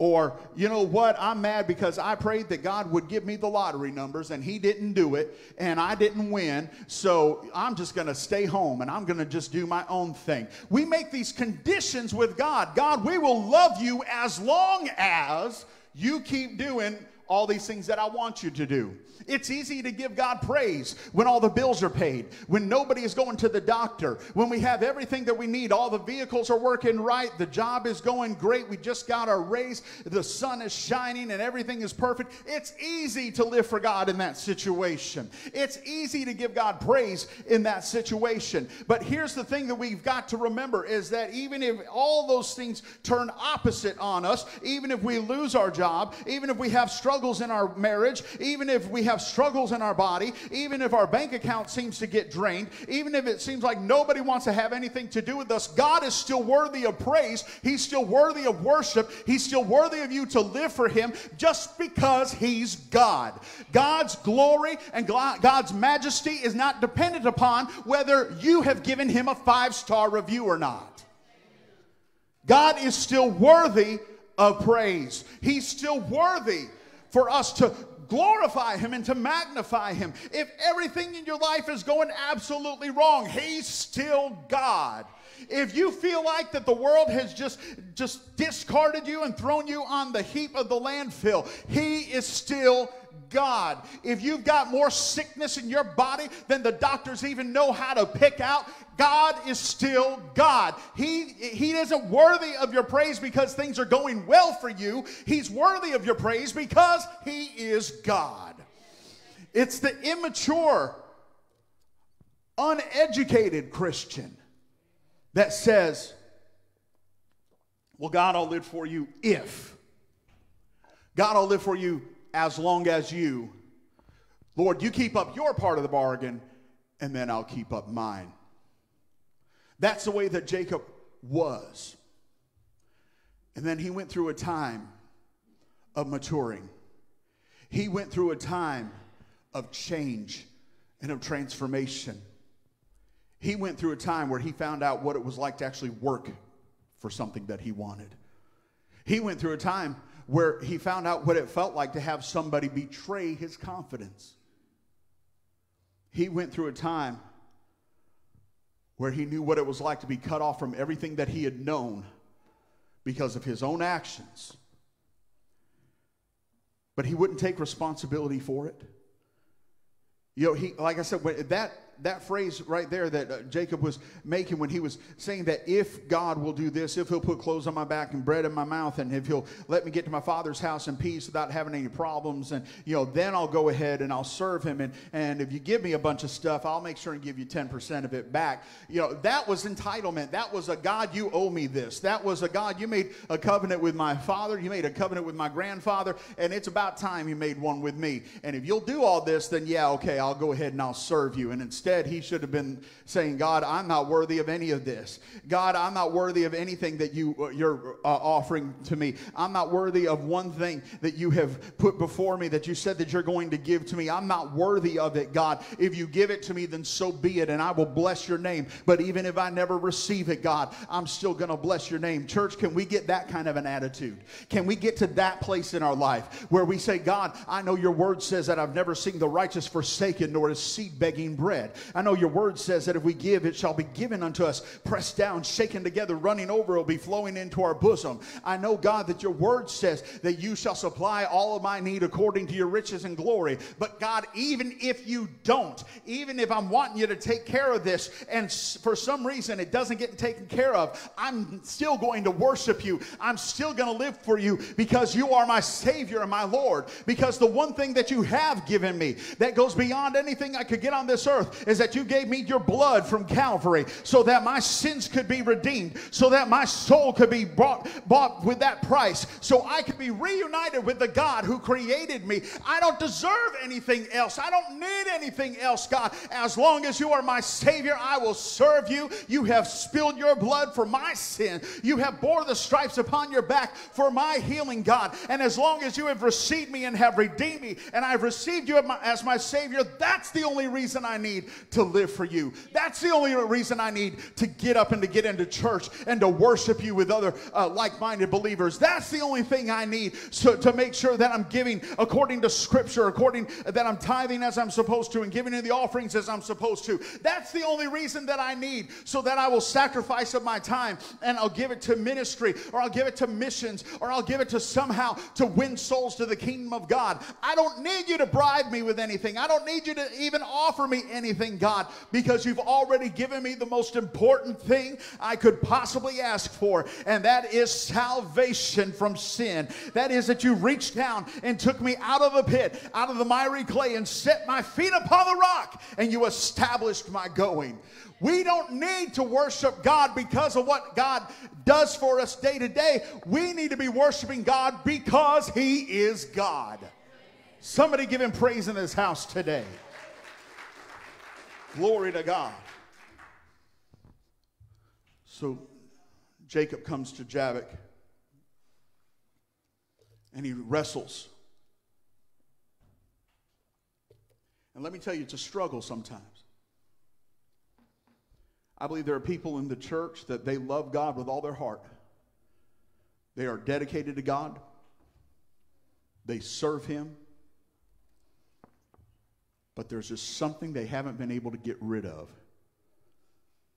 Or, you know what, I'm mad because I prayed that God would give me the lottery numbers and He didn't do it and I didn't win. So I'm just going to stay home and I'm going to just do my own thing. We make these conditions with God God, we will love you as long as you keep doing all these things that I want you to do. It's easy to give God praise when all the bills are paid, when nobody is going to the doctor, when we have everything that we need. All the vehicles are working right, the job is going great, we just got our raise, the sun is shining, and everything is perfect. It's easy to live for God in that situation. It's easy to give God praise in that situation. But here's the thing that we've got to remember is that even if all those things turn opposite on us, even if we lose our job, even if we have struggles in our marriage, even if we have struggles in our body, even if our bank account seems to get drained, even if it seems like nobody wants to have anything to do with us, God is still worthy of praise. He's still worthy of worship. He's still worthy of you to live for Him just because He's God. God's glory and God's majesty is not dependent upon whether you have given Him a five star review or not. God is still worthy of praise. He's still worthy for us to glorify Him and to magnify Him. If everything in your life is going absolutely wrong, He's still God. If you feel like that the world has just just discarded you and thrown you on the heap of the landfill, He is still God. If you've got more sickness in your body than the doctors even know how to pick out, God is still God. He, he isn't worthy of your praise because things are going well for you. He's worthy of your praise because He is God. It's the immature, uneducated Christian that says, Well, God, I'll live for you if. God, I'll live for you as long as you, Lord, you keep up your part of the bargain, and then I'll keep up mine. That's the way that Jacob was. And then he went through a time of maturing. He went through a time of change and of transformation. He went through a time where he found out what it was like to actually work for something that he wanted. He went through a time where he found out what it felt like to have somebody betray his confidence. He went through a time where he knew what it was like to be cut off from everything that he had known because of his own actions. But he wouldn't take responsibility for it. You know, he, like I said, that that phrase right there that uh, Jacob was making when he was saying that if God will do this, if he'll put clothes on my back and bread in my mouth, and if he'll let me get to my father's house in peace without having any problems, and you know, then I'll go ahead and I'll serve him. And, and if you give me a bunch of stuff, I'll make sure and give you 10% of it back. You know, that was entitlement. That was a God, you owe me this. That was a God, you made a covenant with my father, you made a covenant with my grandfather, and it's about time you made one with me. And if you'll do all this, then yeah, okay, I'll go ahead and I'll serve you. And instead, Instead, he should have been saying, God, I'm not worthy of any of this. God, I'm not worthy of anything that you, uh, you're uh, offering to me. I'm not worthy of one thing that you have put before me that you said that you're going to give to me. I'm not worthy of it, God. If you give it to me, then so be it, and I will bless your name. But even if I never receive it, God, I'm still going to bless your name. Church, can we get that kind of an attitude? Can we get to that place in our life where we say, God, I know your word says that I've never seen the righteous forsaken nor his seed begging bread. I know your word says that if we give, it shall be given unto us, pressed down, shaken together, running over, it'll be flowing into our bosom. I know, God, that your word says that you shall supply all of my need according to your riches and glory. But God, even if you don't, even if I'm wanting you to take care of this, and for some reason it doesn't get taken care of, I'm still going to worship you. I'm still going to live for you because you are my Savior and my Lord. Because the one thing that you have given me that goes beyond anything I could get on this earth is that you gave me your blood from Calvary so that my sins could be redeemed, so that my soul could be bought, bought with that price, so I could be reunited with the God who created me. I don't deserve anything else. I don't need anything else, God. As long as you are my Savior, I will serve you. You have spilled your blood for my sin. You have bore the stripes upon your back for my healing, God. And as long as you have received me and have redeemed me, and I've received you as my Savior, that's the only reason I need to live for you. That's the only reason I need to get up and to get into church and to worship you with other uh, like minded believers. That's the only thing I need so, to make sure that I'm giving according to Scripture, according that I'm tithing as I'm supposed to, and giving in the offerings as I'm supposed to. That's the only reason that I need so that I will sacrifice of my time and I'll give it to ministry or I'll give it to missions or I'll give it to somehow to win souls to the kingdom of God. I don't need you to bribe me with anything. I don't need you to even offer me anything, God, because you've already given me the most important thing I could possibly ask for, and that is salvation from sin. That is that you reached down and took me out of the pit, out of the miry clay, and set my feet upon the rock, and you established my going. We don't need to worship God because of what God does for us day to day. We need to be worshiping God because He is God. Somebody give Him praise in this house today. Glory to God. So Jacob comes to Jabbok and he wrestles. And let me tell you, it's a struggle sometimes. I believe there are people in the church that they love God with all their heart. They are dedicated to God. They serve Him. But there's just something they haven't been able to get rid of.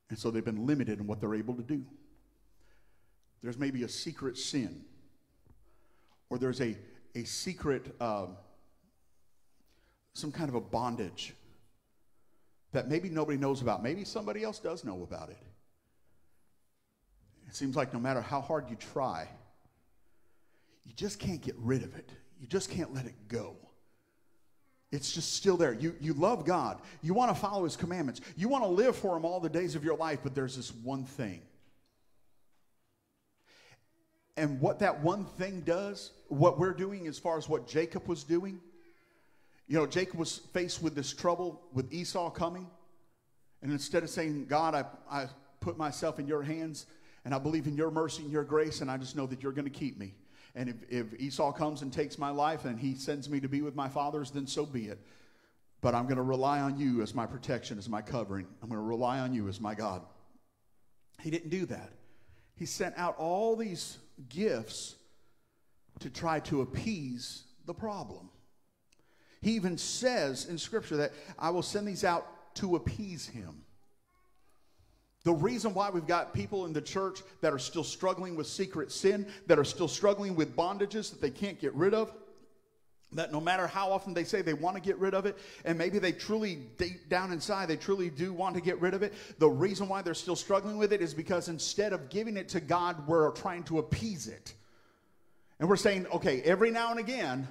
And so they've been limited in what they're able to do. There's maybe a secret sin, or there's a, a secret, um, some kind of a bondage that maybe nobody knows about. Maybe somebody else does know about it. It seems like no matter how hard you try, you just can't get rid of it. You just can't let it go. It's just still there. You, you love God. You want to follow His commandments. You want to live for Him all the days of your life, but there's this one thing. And what that one thing does, what we're doing as far as what Jacob was doing, you know, Jacob was faced with this trouble with Esau coming. And instead of saying, God, I, I put myself in your hands and I believe in your mercy and your grace, and I just know that you're going to keep me. And if, if Esau comes and takes my life and he sends me to be with my fathers, then so be it. But I'm going to rely on you as my protection, as my covering. I'm going to rely on you as my God. He didn't do that. He sent out all these gifts to try to appease the problem. He even says in Scripture that I will send these out to appease him. The reason why we've got people in the church that are still struggling with secret sin, that are still struggling with bondages that they can't get rid of, that no matter how often they say they want to get rid of it, and maybe they truly, deep down inside, they truly do want to get rid of it, the reason why they're still struggling with it is because instead of giving it to God, we're trying to appease it. And we're saying, okay, every now and again,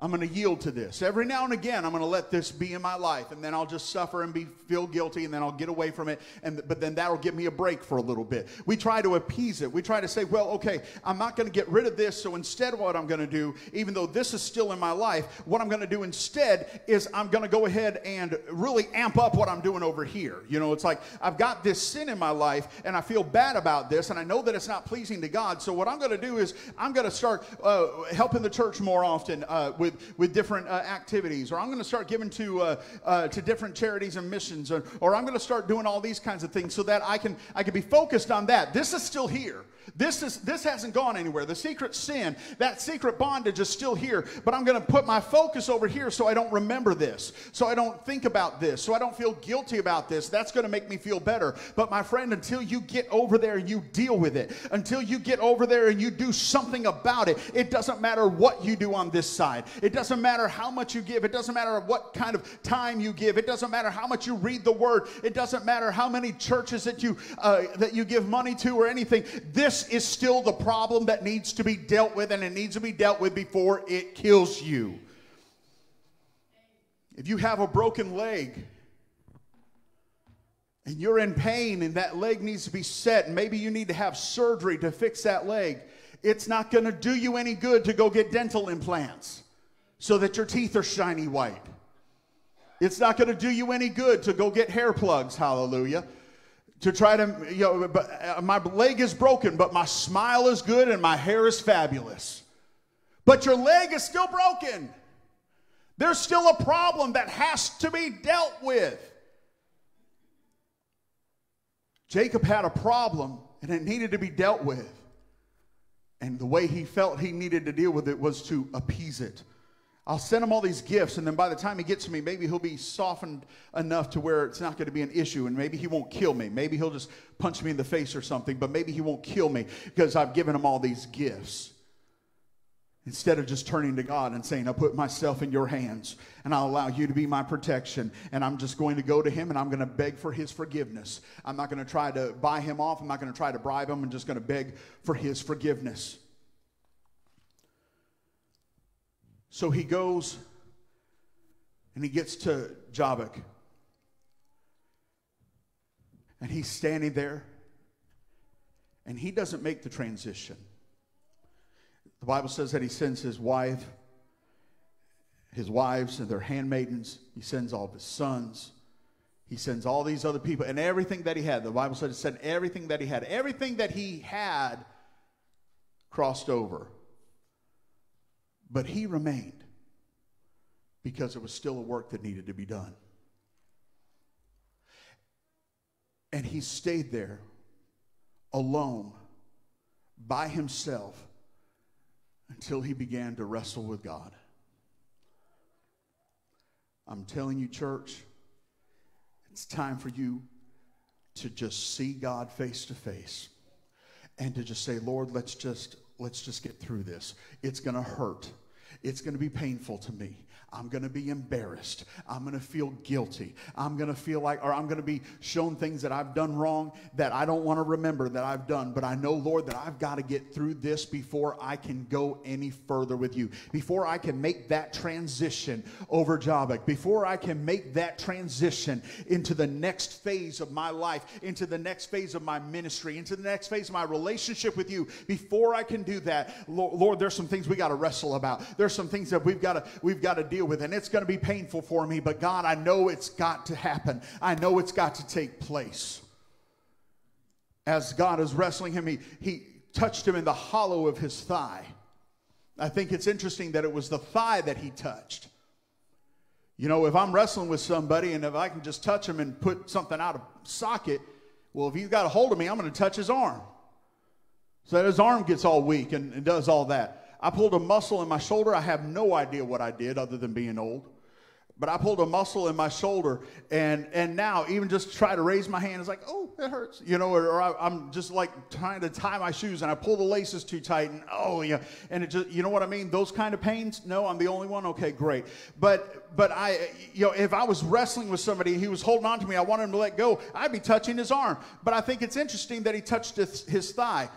I'm going to yield to this. Every now and again, I'm going to let this be in my life, and then I'll just suffer and be feel guilty, and then I'll get away from it. And but then that'll give me a break for a little bit. We try to appease it. We try to say, well, okay, I'm not going to get rid of this. So instead, what I'm going to do, even though this is still in my life, what I'm going to do instead is I'm going to go ahead and really amp up what I'm doing over here. You know, it's like I've got this sin in my life, and I feel bad about this, and I know that it's not pleasing to God. So what I'm going to do is I'm going to start uh, helping the church more often uh, with with, with different uh, activities, or I'm going to start giving to, uh, uh, to different charities and missions, or, or I'm going to start doing all these kinds of things so that I can, I can be focused on that. This is still here. This, is, this hasn't gone anywhere. The secret sin, that secret bondage is still here, but I'm going to put my focus over here so I don't remember this, so I don't think about this, so I don't feel guilty about this. That's going to make me feel better. But my friend, until you get over there and you deal with it, until you get over there and you do something about it, it doesn't matter what you do on this side. It doesn't matter how much you give. It doesn't matter what kind of time you give. It doesn't matter how much you read the word. It doesn't matter how many churches that you uh, that you give money to or anything. This is still the problem that needs to be dealt with, and it needs to be dealt with before it kills you. If you have a broken leg, and you're in pain and that leg needs to be set, and maybe you need to have surgery to fix that leg, it's not going to do you any good to go get dental implants so that your teeth are shiny white. It's not going to do you any good to go get hair plugs, hallelujah. To try to, you know, but uh, my leg is broken, but my smile is good and my hair is fabulous. But your leg is still broken. There's still a problem that has to be dealt with. Jacob had a problem and it needed to be dealt with. And the way he felt he needed to deal with it was to appease it. I'll send him all these gifts, and then by the time he gets to me, maybe he'll be softened enough to where it's not going to be an issue, and maybe he won't kill me. Maybe he'll just punch me in the face or something, but maybe he won't kill me because I've given him all these gifts. Instead of just turning to God and saying, I put myself in your hands and I'll allow you to be my protection. And I'm just going to go to him and I'm going to beg for his forgiveness. I'm not going to try to buy him off. I'm not going to try to bribe him. I'm just going to beg for his forgiveness. So he goes and he gets to Jabbok. And he's standing there and he doesn't make the transition. The Bible says that he sends his wife, his wives, and their handmaidens. He sends all of his sons. He sends all these other people and everything that he had. The Bible said he sent everything that he had. Everything that he had crossed over. But he remained because there was still a work that needed to be done. And he stayed there alone by himself until he began to wrestle with God. I'm telling you, church, it's time for you to just see God face to face and to just say, Lord, let's just let's just get through this. It's going to hurt. It's going to be painful to me. I'm going to be embarrassed. I'm going to feel guilty. I'm going to feel like, or I'm going to be shown things that I've done wrong that I don't want to remember that I've done. But I know, Lord, that I've got to get through this before I can go any further with you, before I can make that transition over Jabbok, before I can make that transition into the next phase of my life, into the next phase of my ministry, into the next phase of my relationship with you. Before I can do that, Lord, there's some things we got to wrestle about. There's some things that we've got to we've got to deal deal with, and it's going to be painful for me, but God, I know it's got to happen. I know it's got to take place. As God is wrestling him, he, he touched him in the hollow of his thigh. I think it's interesting that it was the thigh that he touched. You know, if I'm wrestling with somebody and if I can just touch him and put something out of socket, well, if he's got a hold of me, I'm going to touch his arm. So that his arm gets all weak and, and does all that. I pulled a muscle in my shoulder. I have no idea what I did other than being old. But I pulled a muscle in my shoulder, and and now even just try to raise my hand, it's like, oh, it hurts, you know. Or, or I, am just like trying to tie my shoes, and I pull the laces too tight, and oh yeah, and it just, you know what I mean? Those kind of pains. No, I'm the only one. Okay, great. But but I, you know, if I was wrestling with somebody, and he was holding on to me, I wanted him to let go, I'd be touching his arm. But I think it's interesting that he touched his, his thigh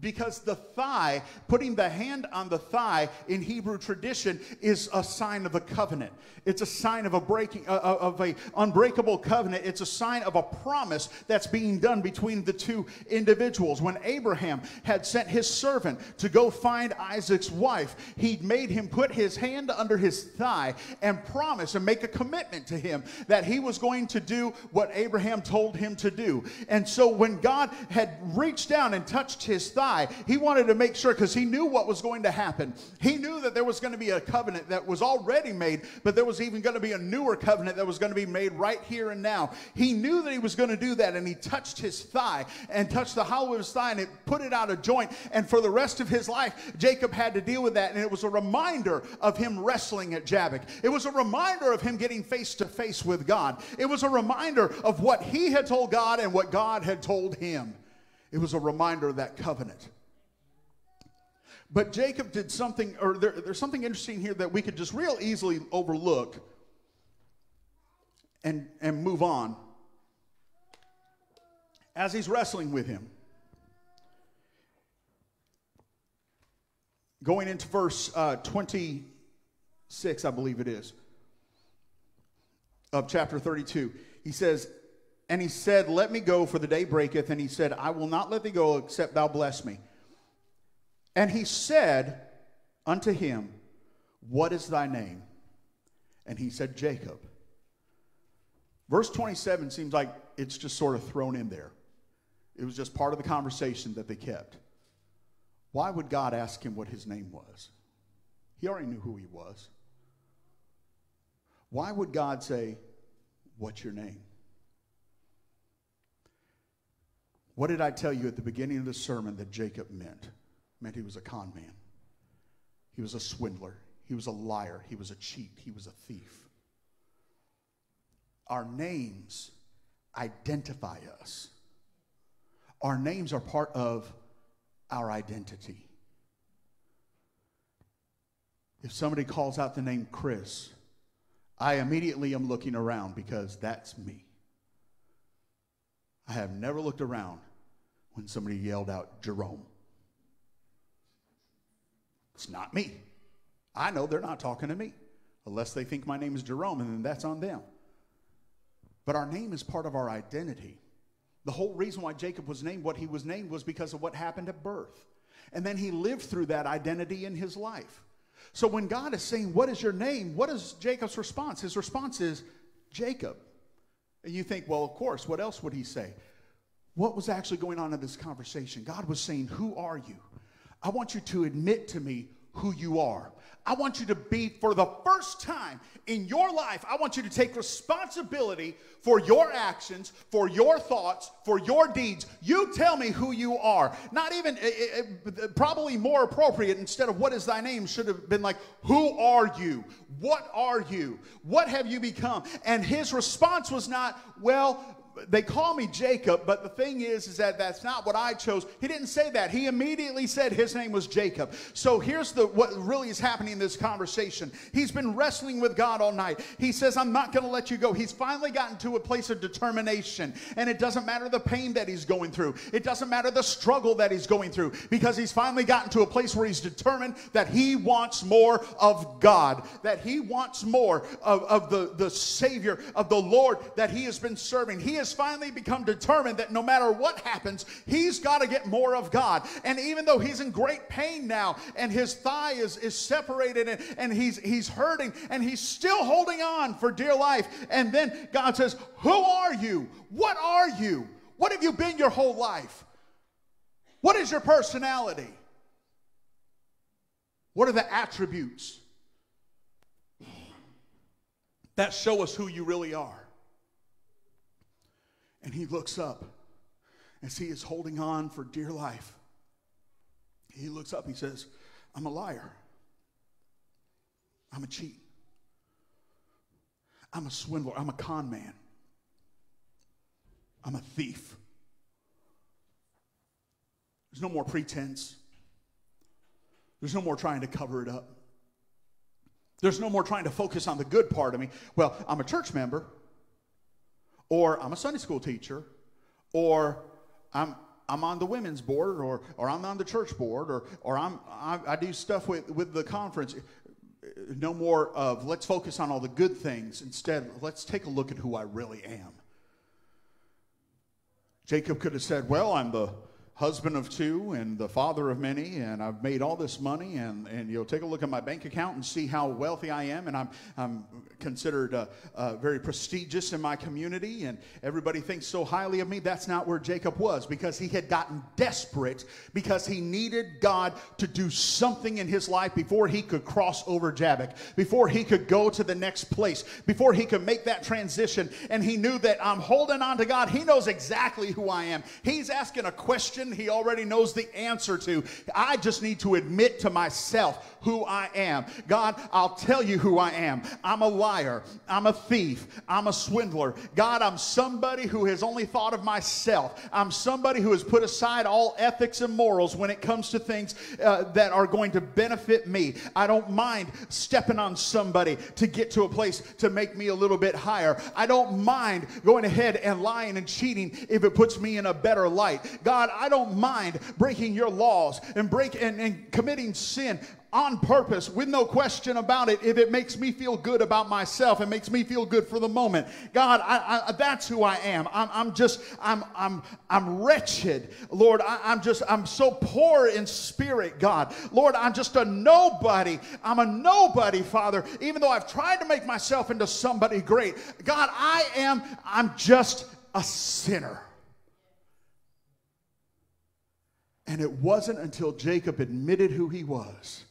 because the thigh, putting the hand on the thigh in Hebrew tradition is a sign of a covenant. It's a sign of a breaking uh, uh, of a unbreakable covenant. It's a sign of a promise that's being done between the two individuals. When Abraham had sent his servant to go find Isaac's wife, he'd made him put his hand under his thigh and promise and make a commitment to him that he was going to do what Abraham told him to do. And so when God had reached down and touched his thigh, he wanted to make sure because he knew what was going to happen. He knew that there was going to be a covenant that was already made, but there was even going to be a newer covenant that was going to be made right here and now. He knew that he was going to do that, and he touched his thigh and touched the hollow of his thigh, and it put it out of joint. And for the rest of his life, Jacob had to deal with that, and it was a reminder of him wrestling at Jabbok. It was a reminder of him getting face to face with God. It was a reminder of what he had told God and what God had told him. It was a reminder of that covenant. But Jacob did something, or there, there's something interesting here that we could just real easily overlook and, and move on as he's wrestling with him. Going into verse uh, 26, I believe it is, of chapter 32, he says, and he said, Let me go, for the day breaketh. And he said, I will not let thee go, except thou bless me. And he said unto him, What is thy name? And he said, Jacob. Verse 27 seems like it's just sort of thrown in there. It was just part of the conversation that they kept. Why would God ask him what his name was? He already knew who he was. Why would God say, What's your name? What did I tell you at the beginning of the sermon that Jacob meant? Meant he was a con man. He was a swindler. He was a liar. He was a cheat. He was a thief. Our names identify us. Our names are part of our identity. If somebody calls out the name Chris, I immediately am looking around because that's me. I have never looked around when somebody yelled out Jerome. It's not me. I know they're not talking to me unless they think my name is Jerome, and then that's on them. But our name is part of our identity. The whole reason why Jacob was named what he was named was because of what happened at birth. And then he lived through that identity in his life. So when God is saying, What is your name? What is Jacob's response? His response is, Jacob. And you think, Well, of course, what else would he say? What was actually going on in this conversation? God was saying, Who are you? I want you to admit to me who you are. I want you to be, for the first time in your life, I want you to take responsibility for your actions, for your thoughts, for your deeds. You tell me who you are. Not even, uh, uh, probably more appropriate instead of what is thy name, should have been like, who are you? What are you? What have you become? And his response was not, well, they call me Jacob, but the thing is, is that that's not what I chose. He didn't say that. He immediately said his name was Jacob. So here's the what really is happening in this conversation. He's been wrestling with God all night. He says, I'm not going to let you go. He's finally gotten to a place of determination. And it doesn't matter the pain that he's going through. It doesn't matter the struggle that he's going through because he's finally gotten to a place where he's determined that he wants more of God, that he wants more of, of the, the Savior, of the Lord that he has been serving. He has finally become determined that no matter what happens, he's got to get more of God. And even though he's in great pain now and his thigh is, is separated and, and he's, he's hurting and he's still holding on for dear life. And then God says, Who are you? What are you? What have you been your whole life? What is your personality? What are the attributes that show us who you really are? And he looks up as he is holding on for dear life. He looks up, he says, I'm a liar. I'm a cheat. I'm a swindler. I'm a con man. I'm a thief. There's no more pretense. There's no more trying to cover it up. There's no more trying to focus on the good part of me. Well, I'm a church member or I'm a Sunday school teacher, or I'm I'm on the women's board, or or I'm on the church board, or or I'm I, I do stuff with with the conference. No more of let's focus on all the good things. Instead, let's take a look at who I really am. Jacob could have said, "Well, I'm the husband of two and the father of many, and I've made all this money, and, and you'll take a look at my bank account and see how wealthy I am, and I'm, I'm considered uh, uh, very prestigious in my community, and everybody thinks so highly of me. That's not where Jacob was because he had gotten desperate because he needed God to do something in his life before he could cross over Jabbok, before he could go to the next place, before he could make that transition. And he knew that I'm holding on to God. He knows exactly who I am. He's asking a question he already knows the answer to. I just need to admit to myself who I am. God, I'll tell you who I am. I'm a liar. I'm a thief. I'm a swindler. God, I'm somebody who has only thought of myself. I'm somebody who has put aside all ethics and morals when it comes to things uh, that are going to benefit me. I don't mind stepping on somebody to get to a place to make me a little bit higher. I don't mind going ahead and lying and cheating if it puts me in a better light. God, I don't don't mind breaking your laws and break and, and committing sin on purpose with no question about it. If it makes me feel good about myself it makes me feel good for the moment. God I, I, that's who i am. I'm, I'm just i'm i'm i'm wretched. Lord I, i'm just i'm so poor in spirit god. Lord i'm just a nobody. I'm a nobody father. Even though i've tried to make myself into somebody great god i am i'm just a sinner and it wasn't until Jacob admitted who he was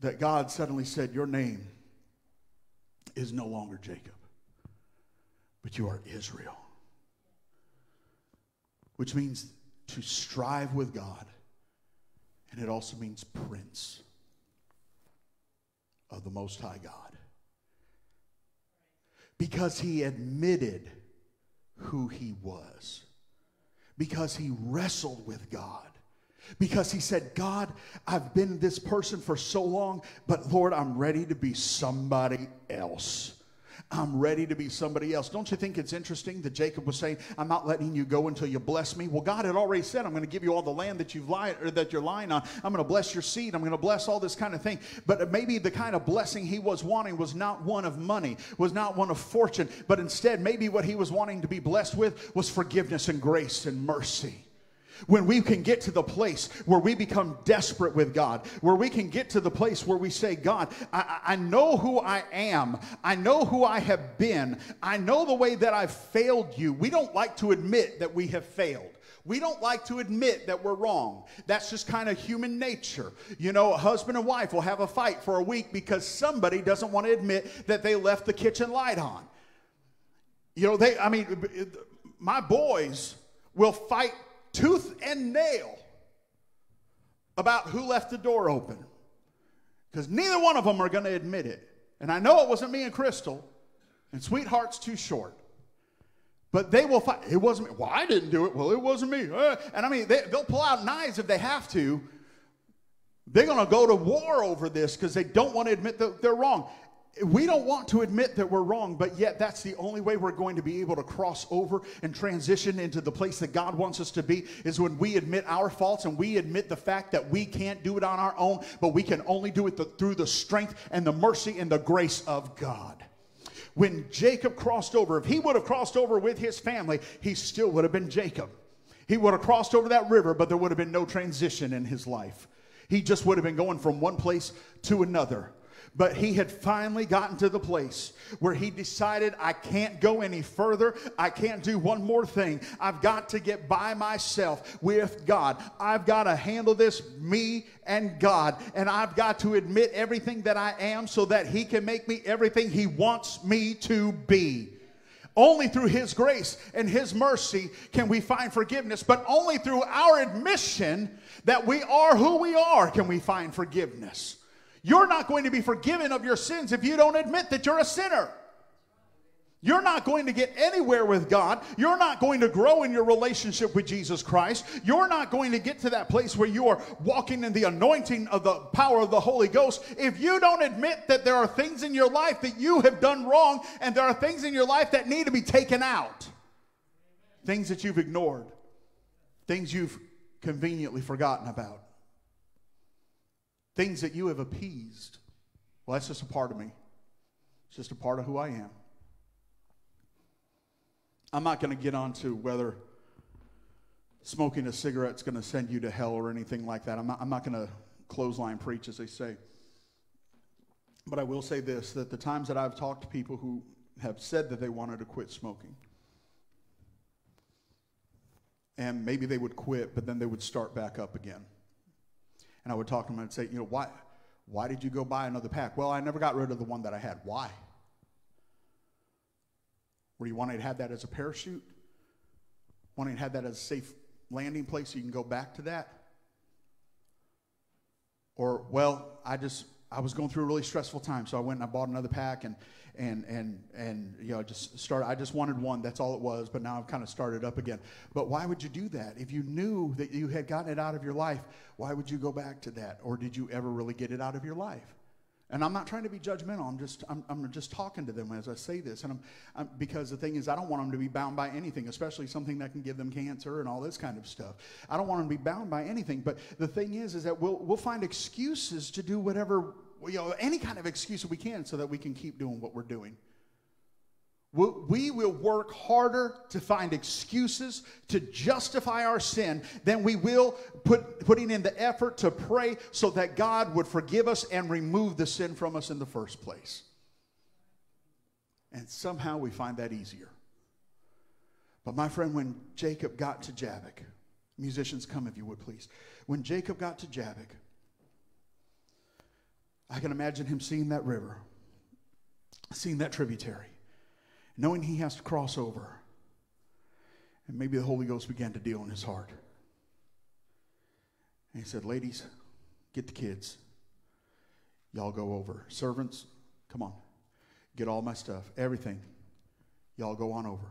that God suddenly said, Your name is no longer Jacob, but you are Israel. Which means to strive with God, and it also means prince of the Most High God. Because he admitted who he was, because he wrestled with God because he said, God, I've been this person for so long, but Lord, I'm ready to be somebody else. I'm ready to be somebody else. Don't you think it's interesting that Jacob was saying, I'm not letting you go until you bless me? Well, God had already said, I'm going to give you all the land that you've lied or that you're lying on. I'm going to bless your seed. I'm going to bless all this kind of thing. But maybe the kind of blessing he was wanting was not one of money, was not one of fortune, but instead, maybe what he was wanting to be blessed with was forgiveness and grace and mercy when we can get to the place where we become desperate with God, where we can get to the place where we say, God, I, I, know who I am. I know who I have been. I know the way that I've failed you. We don't like to admit that we have failed. We don't like to admit that we're wrong. That's just kind of human nature. You know, a husband and wife will have a fight for a week because somebody doesn't want to admit that they left the kitchen light on. You know, they, I mean, my boys will fight tooth and nail about who left the door open because neither one of them are going to admit it. And I know it wasn't me and Crystal, and sweetheart's too short. But they will fight. It wasn't me. Well, I didn't do it. Well, it wasn't me. Uh, and I mean, they, they'll pull out knives if they have to. They're going to go to war over this because they don't want to admit that they're wrong we don't want to admit that we're wrong, but yet that's the only way we're going to be able to cross over and transition into the place that God wants us to be is when we admit our faults and we admit the fact that we can't do it on our own, but we can only do it through the strength and the mercy and the grace of God. When Jacob crossed over, if he would have crossed over with his family, he still would have been Jacob. He would have crossed over that river, but there would have been no transition in his life. He just would have been going from one place to another. But he had finally gotten to the place where he decided, I can't go any further. I can't do one more thing. I've got to get by myself with God. I've got to handle this, me and God. And I've got to admit everything that I am so that he can make me everything he wants me to be. Only through His grace and His mercy can we find forgiveness, but only through our admission that we are who we are can we find forgiveness. You're not going to be forgiven of your sins if you don't admit that you're a sinner. You're not going to get anywhere with God. You're not going to grow in your relationship with Jesus Christ. You're not going to get to that place where you are walking in the anointing of the power of the Holy Ghost if you don't admit that there are things in your life that you have done wrong and there are things in your life that need to be taken out. Things that you've ignored, things you've conveniently forgotten about things that you have appeased. Well, that's just a part of me, it's just a part of who I am. I'm not going to get onto whether smoking a cigarette is going to send you to hell or anything like that. I'm not, I'm not going to clothesline preach, as they say. But I will say this that the times that I've talked to people who have said that they wanted to quit smoking, and maybe they would quit, but then they would start back up again. And I would talk to them and say, you know, why, why did you go buy another pack? Well, I never got rid of the one that I had. Why? Were you wanting to have that as a parachute? Wanting to have that as a safe landing place so you can go back to that? Or, well, I just, I was going through a really stressful time, so I went and I bought another pack and and and and you know just start i just wanted one that's all it was but now i've kind of started up again but why would you do that if you knew that you had gotten it out of your life why would you go back to that or did you ever really get it out of your life And I'm not trying to be judgmental. I'm just, I'm, I'm just talking to them as I say this. And I'm, I'm, because the thing is, I don't want them to be bound by anything, especially something that can give them cancer and all this kind of stuff. I don't want them to be bound by anything. But the thing is, is that we'll, we'll find excuses to do whatever, you know, any kind of excuse we can so that we can keep doing what we're doing. We will work harder to find excuses to justify our sin than we will put, putting in the effort to pray so that God would forgive us and remove the sin from us in the first place. And somehow we find that easier. But my friend, when Jacob got to Jabbok, musicians, come if you would please. When Jacob got to Jabbok, I can imagine him seeing that river, seeing that tributary knowing he has to cross over. And maybe the Holy Ghost began to deal in his heart. And he said, Ladies, get the kids. Y'all go over. Servants, come on. Get all my stuff, everything. Y'all go on over.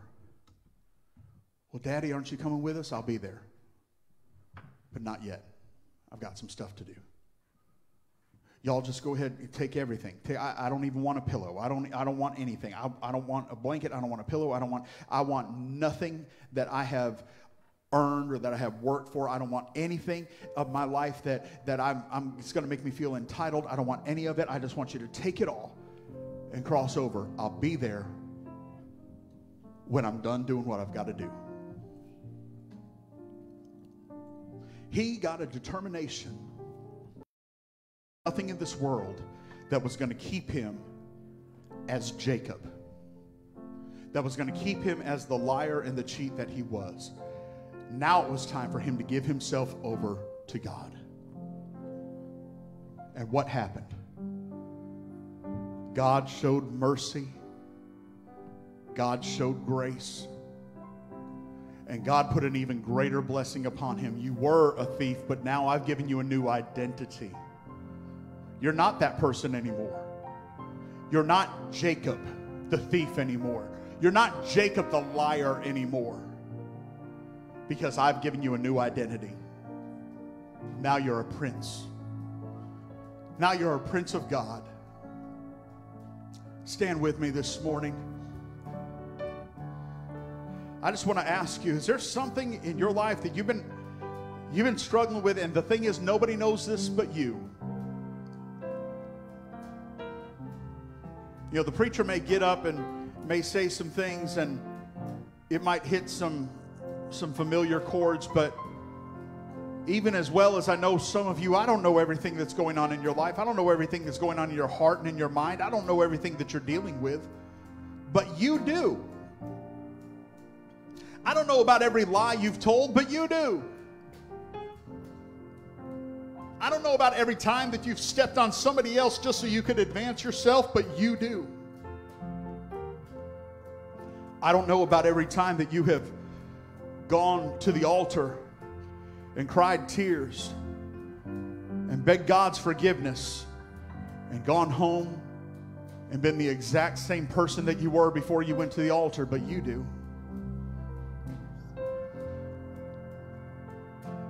Well, Daddy, aren't you coming with us? I'll be there. But not yet. I've got some stuff to do. Y'all just go ahead and take everything. Take, I, I, don't even want a pillow. I don't, I don't want anything. I, I don't want a blanket. I don't want a pillow. I don't want, I want nothing that I have earned or that I have worked for. I don't want anything of my life that, that I'm, I'm, it's going to make me feel entitled. I don't want any of it. I just want you to take it all and cross over. I'll be there when I'm done doing what I've got to do. He got a determination nothing in this world that was going to keep him as Jacob, that was going to keep him as the liar and the cheat that he was. Now it was time for him to give himself over to God. And what happened? God showed mercy. God showed grace. And God put an even greater blessing upon him. You were a thief, but now I've given you a new identity. You're not that person anymore. You're not Jacob, the thief, anymore. You're not Jacob, the liar, anymore. Because I've given you a new identity. Now you're a prince. Now you're a prince of God. Stand with me this morning. I just want to ask you is there something in your life that you've been you've been struggling with and the thing is nobody knows this but you You know, the preacher may get up and may say some things and it might hit some some familiar chords, but even as well as I know some of you, I don't know everything that's going on in your life. I don't know everything that's going on in your heart and in your mind. I don't know everything that you're dealing with, but you do. I don't know about every lie you've told, but you do. I don't know about every time that you've stepped on somebody else just so you could advance yourself, but you do. I don't know about every time that you have gone to the altar and cried tears and begged God's forgiveness and gone home and been the exact same person that you were before you went to the altar, but you do.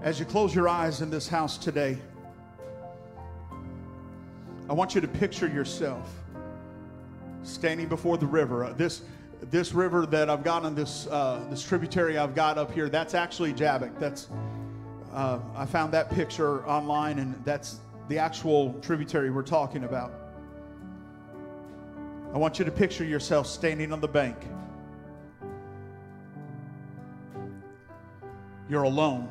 As you close your eyes in this house today, I want you to picture yourself standing before the river. Uh, this, this river that I've got on this, uh, this tributary I've got up here, that's actually Jabbok. That's, uh, I found that picture online, and that's the actual tributary we're talking about. I want you to picture yourself standing on the bank. You're alone.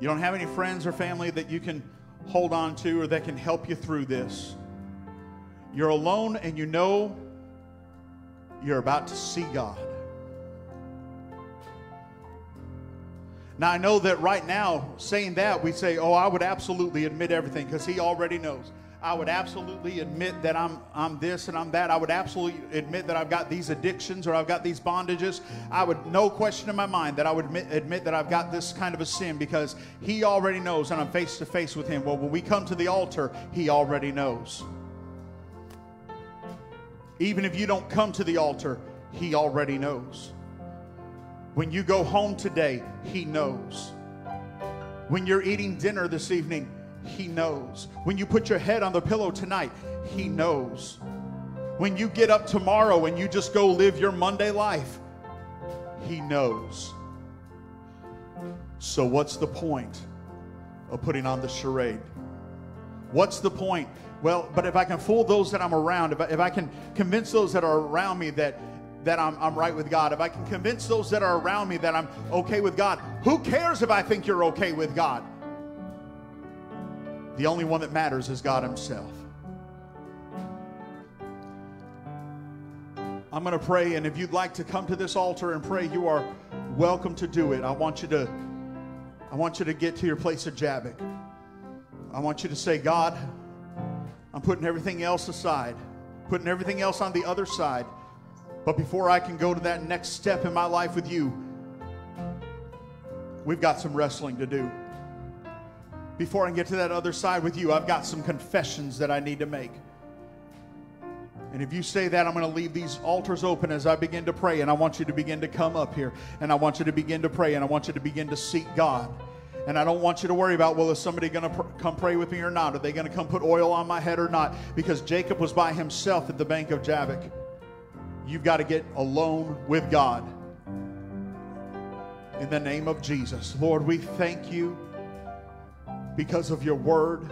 You don't have any friends or family that you can hold on to or that can help you through this. You're alone and you know you're about to see God. Now, I know that right now, saying that, we say, Oh, I would absolutely admit everything because He already knows. I would absolutely admit that I'm, I'm this and I'm that. I would absolutely admit that I've got these addictions or I've got these bondages. I would, no question in my mind, that I would admit, admit that I've got this kind of a sin because He already knows and I'm face to face with Him. Well, when we come to the altar, He already knows. Even if you don't come to the altar, He already knows. When you go home today, He knows. When you're eating dinner this evening, He knows. When you put your head on the pillow tonight, He knows. When you get up tomorrow and you just go live your Monday life, He knows. So, what's the point of putting on the charade? What's the point? Well, but if I can fool those that I'm around, if I, if I can convince those that are around me that that I'm, I'm right with God, if I can convince those that are around me that I'm okay with God, who cares if I think you're okay with God? The only one that matters is God Himself. I'm going to pray, and if you'd like to come to this altar and pray, you are welcome to do it. I want you to, I want you to get to your place of Jabbok. I want you to say, God, I'm putting everything else aside, putting everything else on the other side. But before I can go to that next step in my life with you, we've got some wrestling to do. Before I get to that other side with you, I've got some confessions that I need to make. And if you say that, I'm going to leave these altars open as I begin to pray. And I want you to begin to come up here. And I want you to begin to pray. And I want you to begin to seek God. And I don't want you to worry about, well, is somebody going to pr- come pray with me or not? Are they going to come put oil on my head or not? Because Jacob was by himself at the bank of Jabbok. You've got to get alone with God. In the name of Jesus. Lord, we thank you because of your word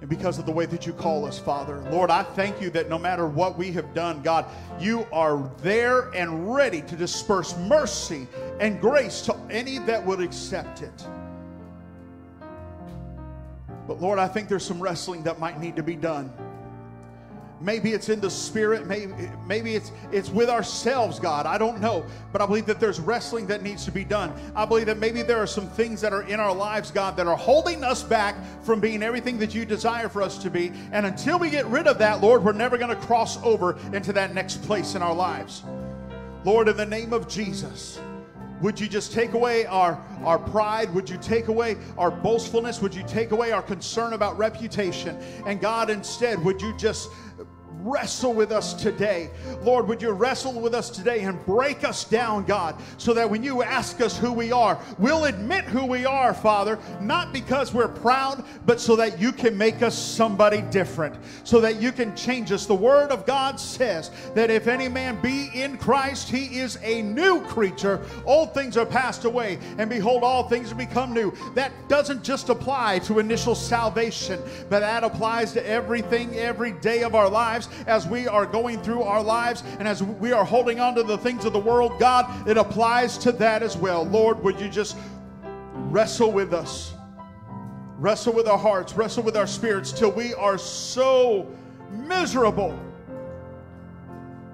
and because of the way that you call us, Father. Lord, I thank you that no matter what we have done, God, you are there and ready to disperse mercy and grace to any that would accept it. But Lord, I think there's some wrestling that might need to be done. Maybe it's in the spirit. Maybe, maybe it's, it's with ourselves, God. I don't know. But I believe that there's wrestling that needs to be done. I believe that maybe there are some things that are in our lives, God, that are holding us back from being everything that you desire for us to be. And until we get rid of that, Lord, we're never going to cross over into that next place in our lives. Lord, in the name of Jesus. Would you just take away our, our pride? Would you take away our boastfulness? Would you take away our concern about reputation? And God, instead, would you just wrestle with us today. Lord, would you wrestle with us today and break us down, God, so that when you ask us who we are, we'll admit who we are, Father, not because we're proud, but so that you can make us somebody different, so that you can change us. The Word of God says that if any man be in Christ, he is a new creature. Old things are passed away, and behold, all things have become new. That doesn't just apply to initial salvation, but that applies to everything every day of our lives as we are going through our lives and as we are holding on to the things of the world, God, it applies to that as well. Lord, would you just wrestle with us? Wrestle with our hearts, wrestle with our spirits till we are so miserable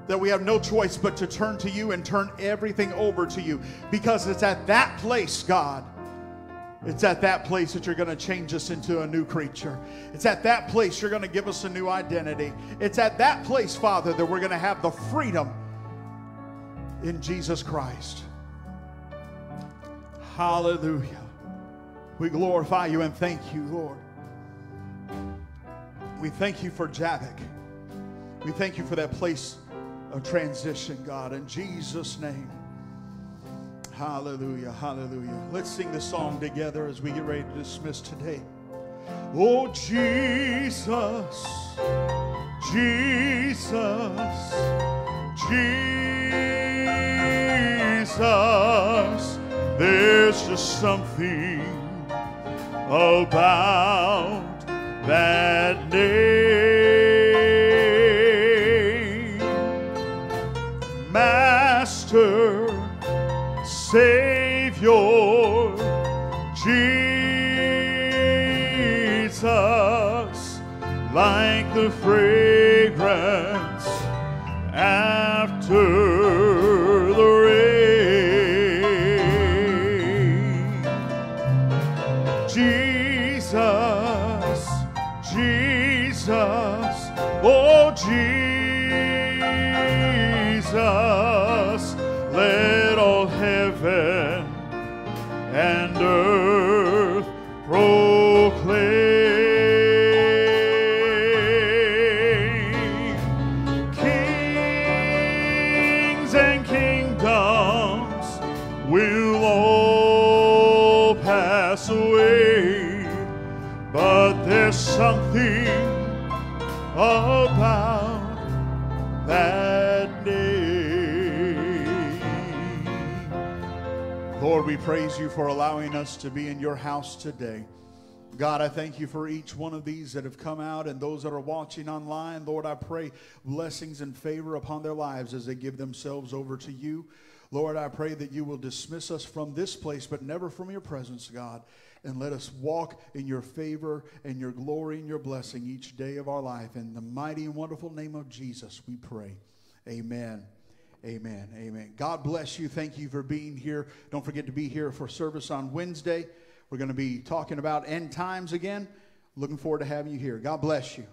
that we have no choice but to turn to you and turn everything over to you because it's at that place, God it's at that place that you're going to change us into a new creature. It's at that place you're going to give us a new identity. It's at that place, Father, that we're going to have the freedom in Jesus Christ. Hallelujah. We glorify you and thank you, Lord. We thank you for Jabbok. We thank you for that place of transition, God, in Jesus' name. Hallelujah, hallelujah. Let's sing this song together as we get ready to dismiss today. Oh, Jesus, Jesus, Jesus. There's just something about that name. Savior, Jesus, like the fragrance after Lord, we praise you for allowing us to be in your house today. God, I thank you for each one of these that have come out and those that are watching online. Lord, I pray blessings and favor upon their lives as they give themselves over to you. Lord, I pray that you will dismiss us from this place, but never from your presence, God and let us walk in your favor and your glory and your blessing each day of our life. In the mighty and wonderful name of Jesus, we pray. Amen. Amen. Amen. God bless you. Thank you for being here. Don't forget to be here for service on Wednesday. We're going to be talking about end times again. Looking forward to having you here. God bless you.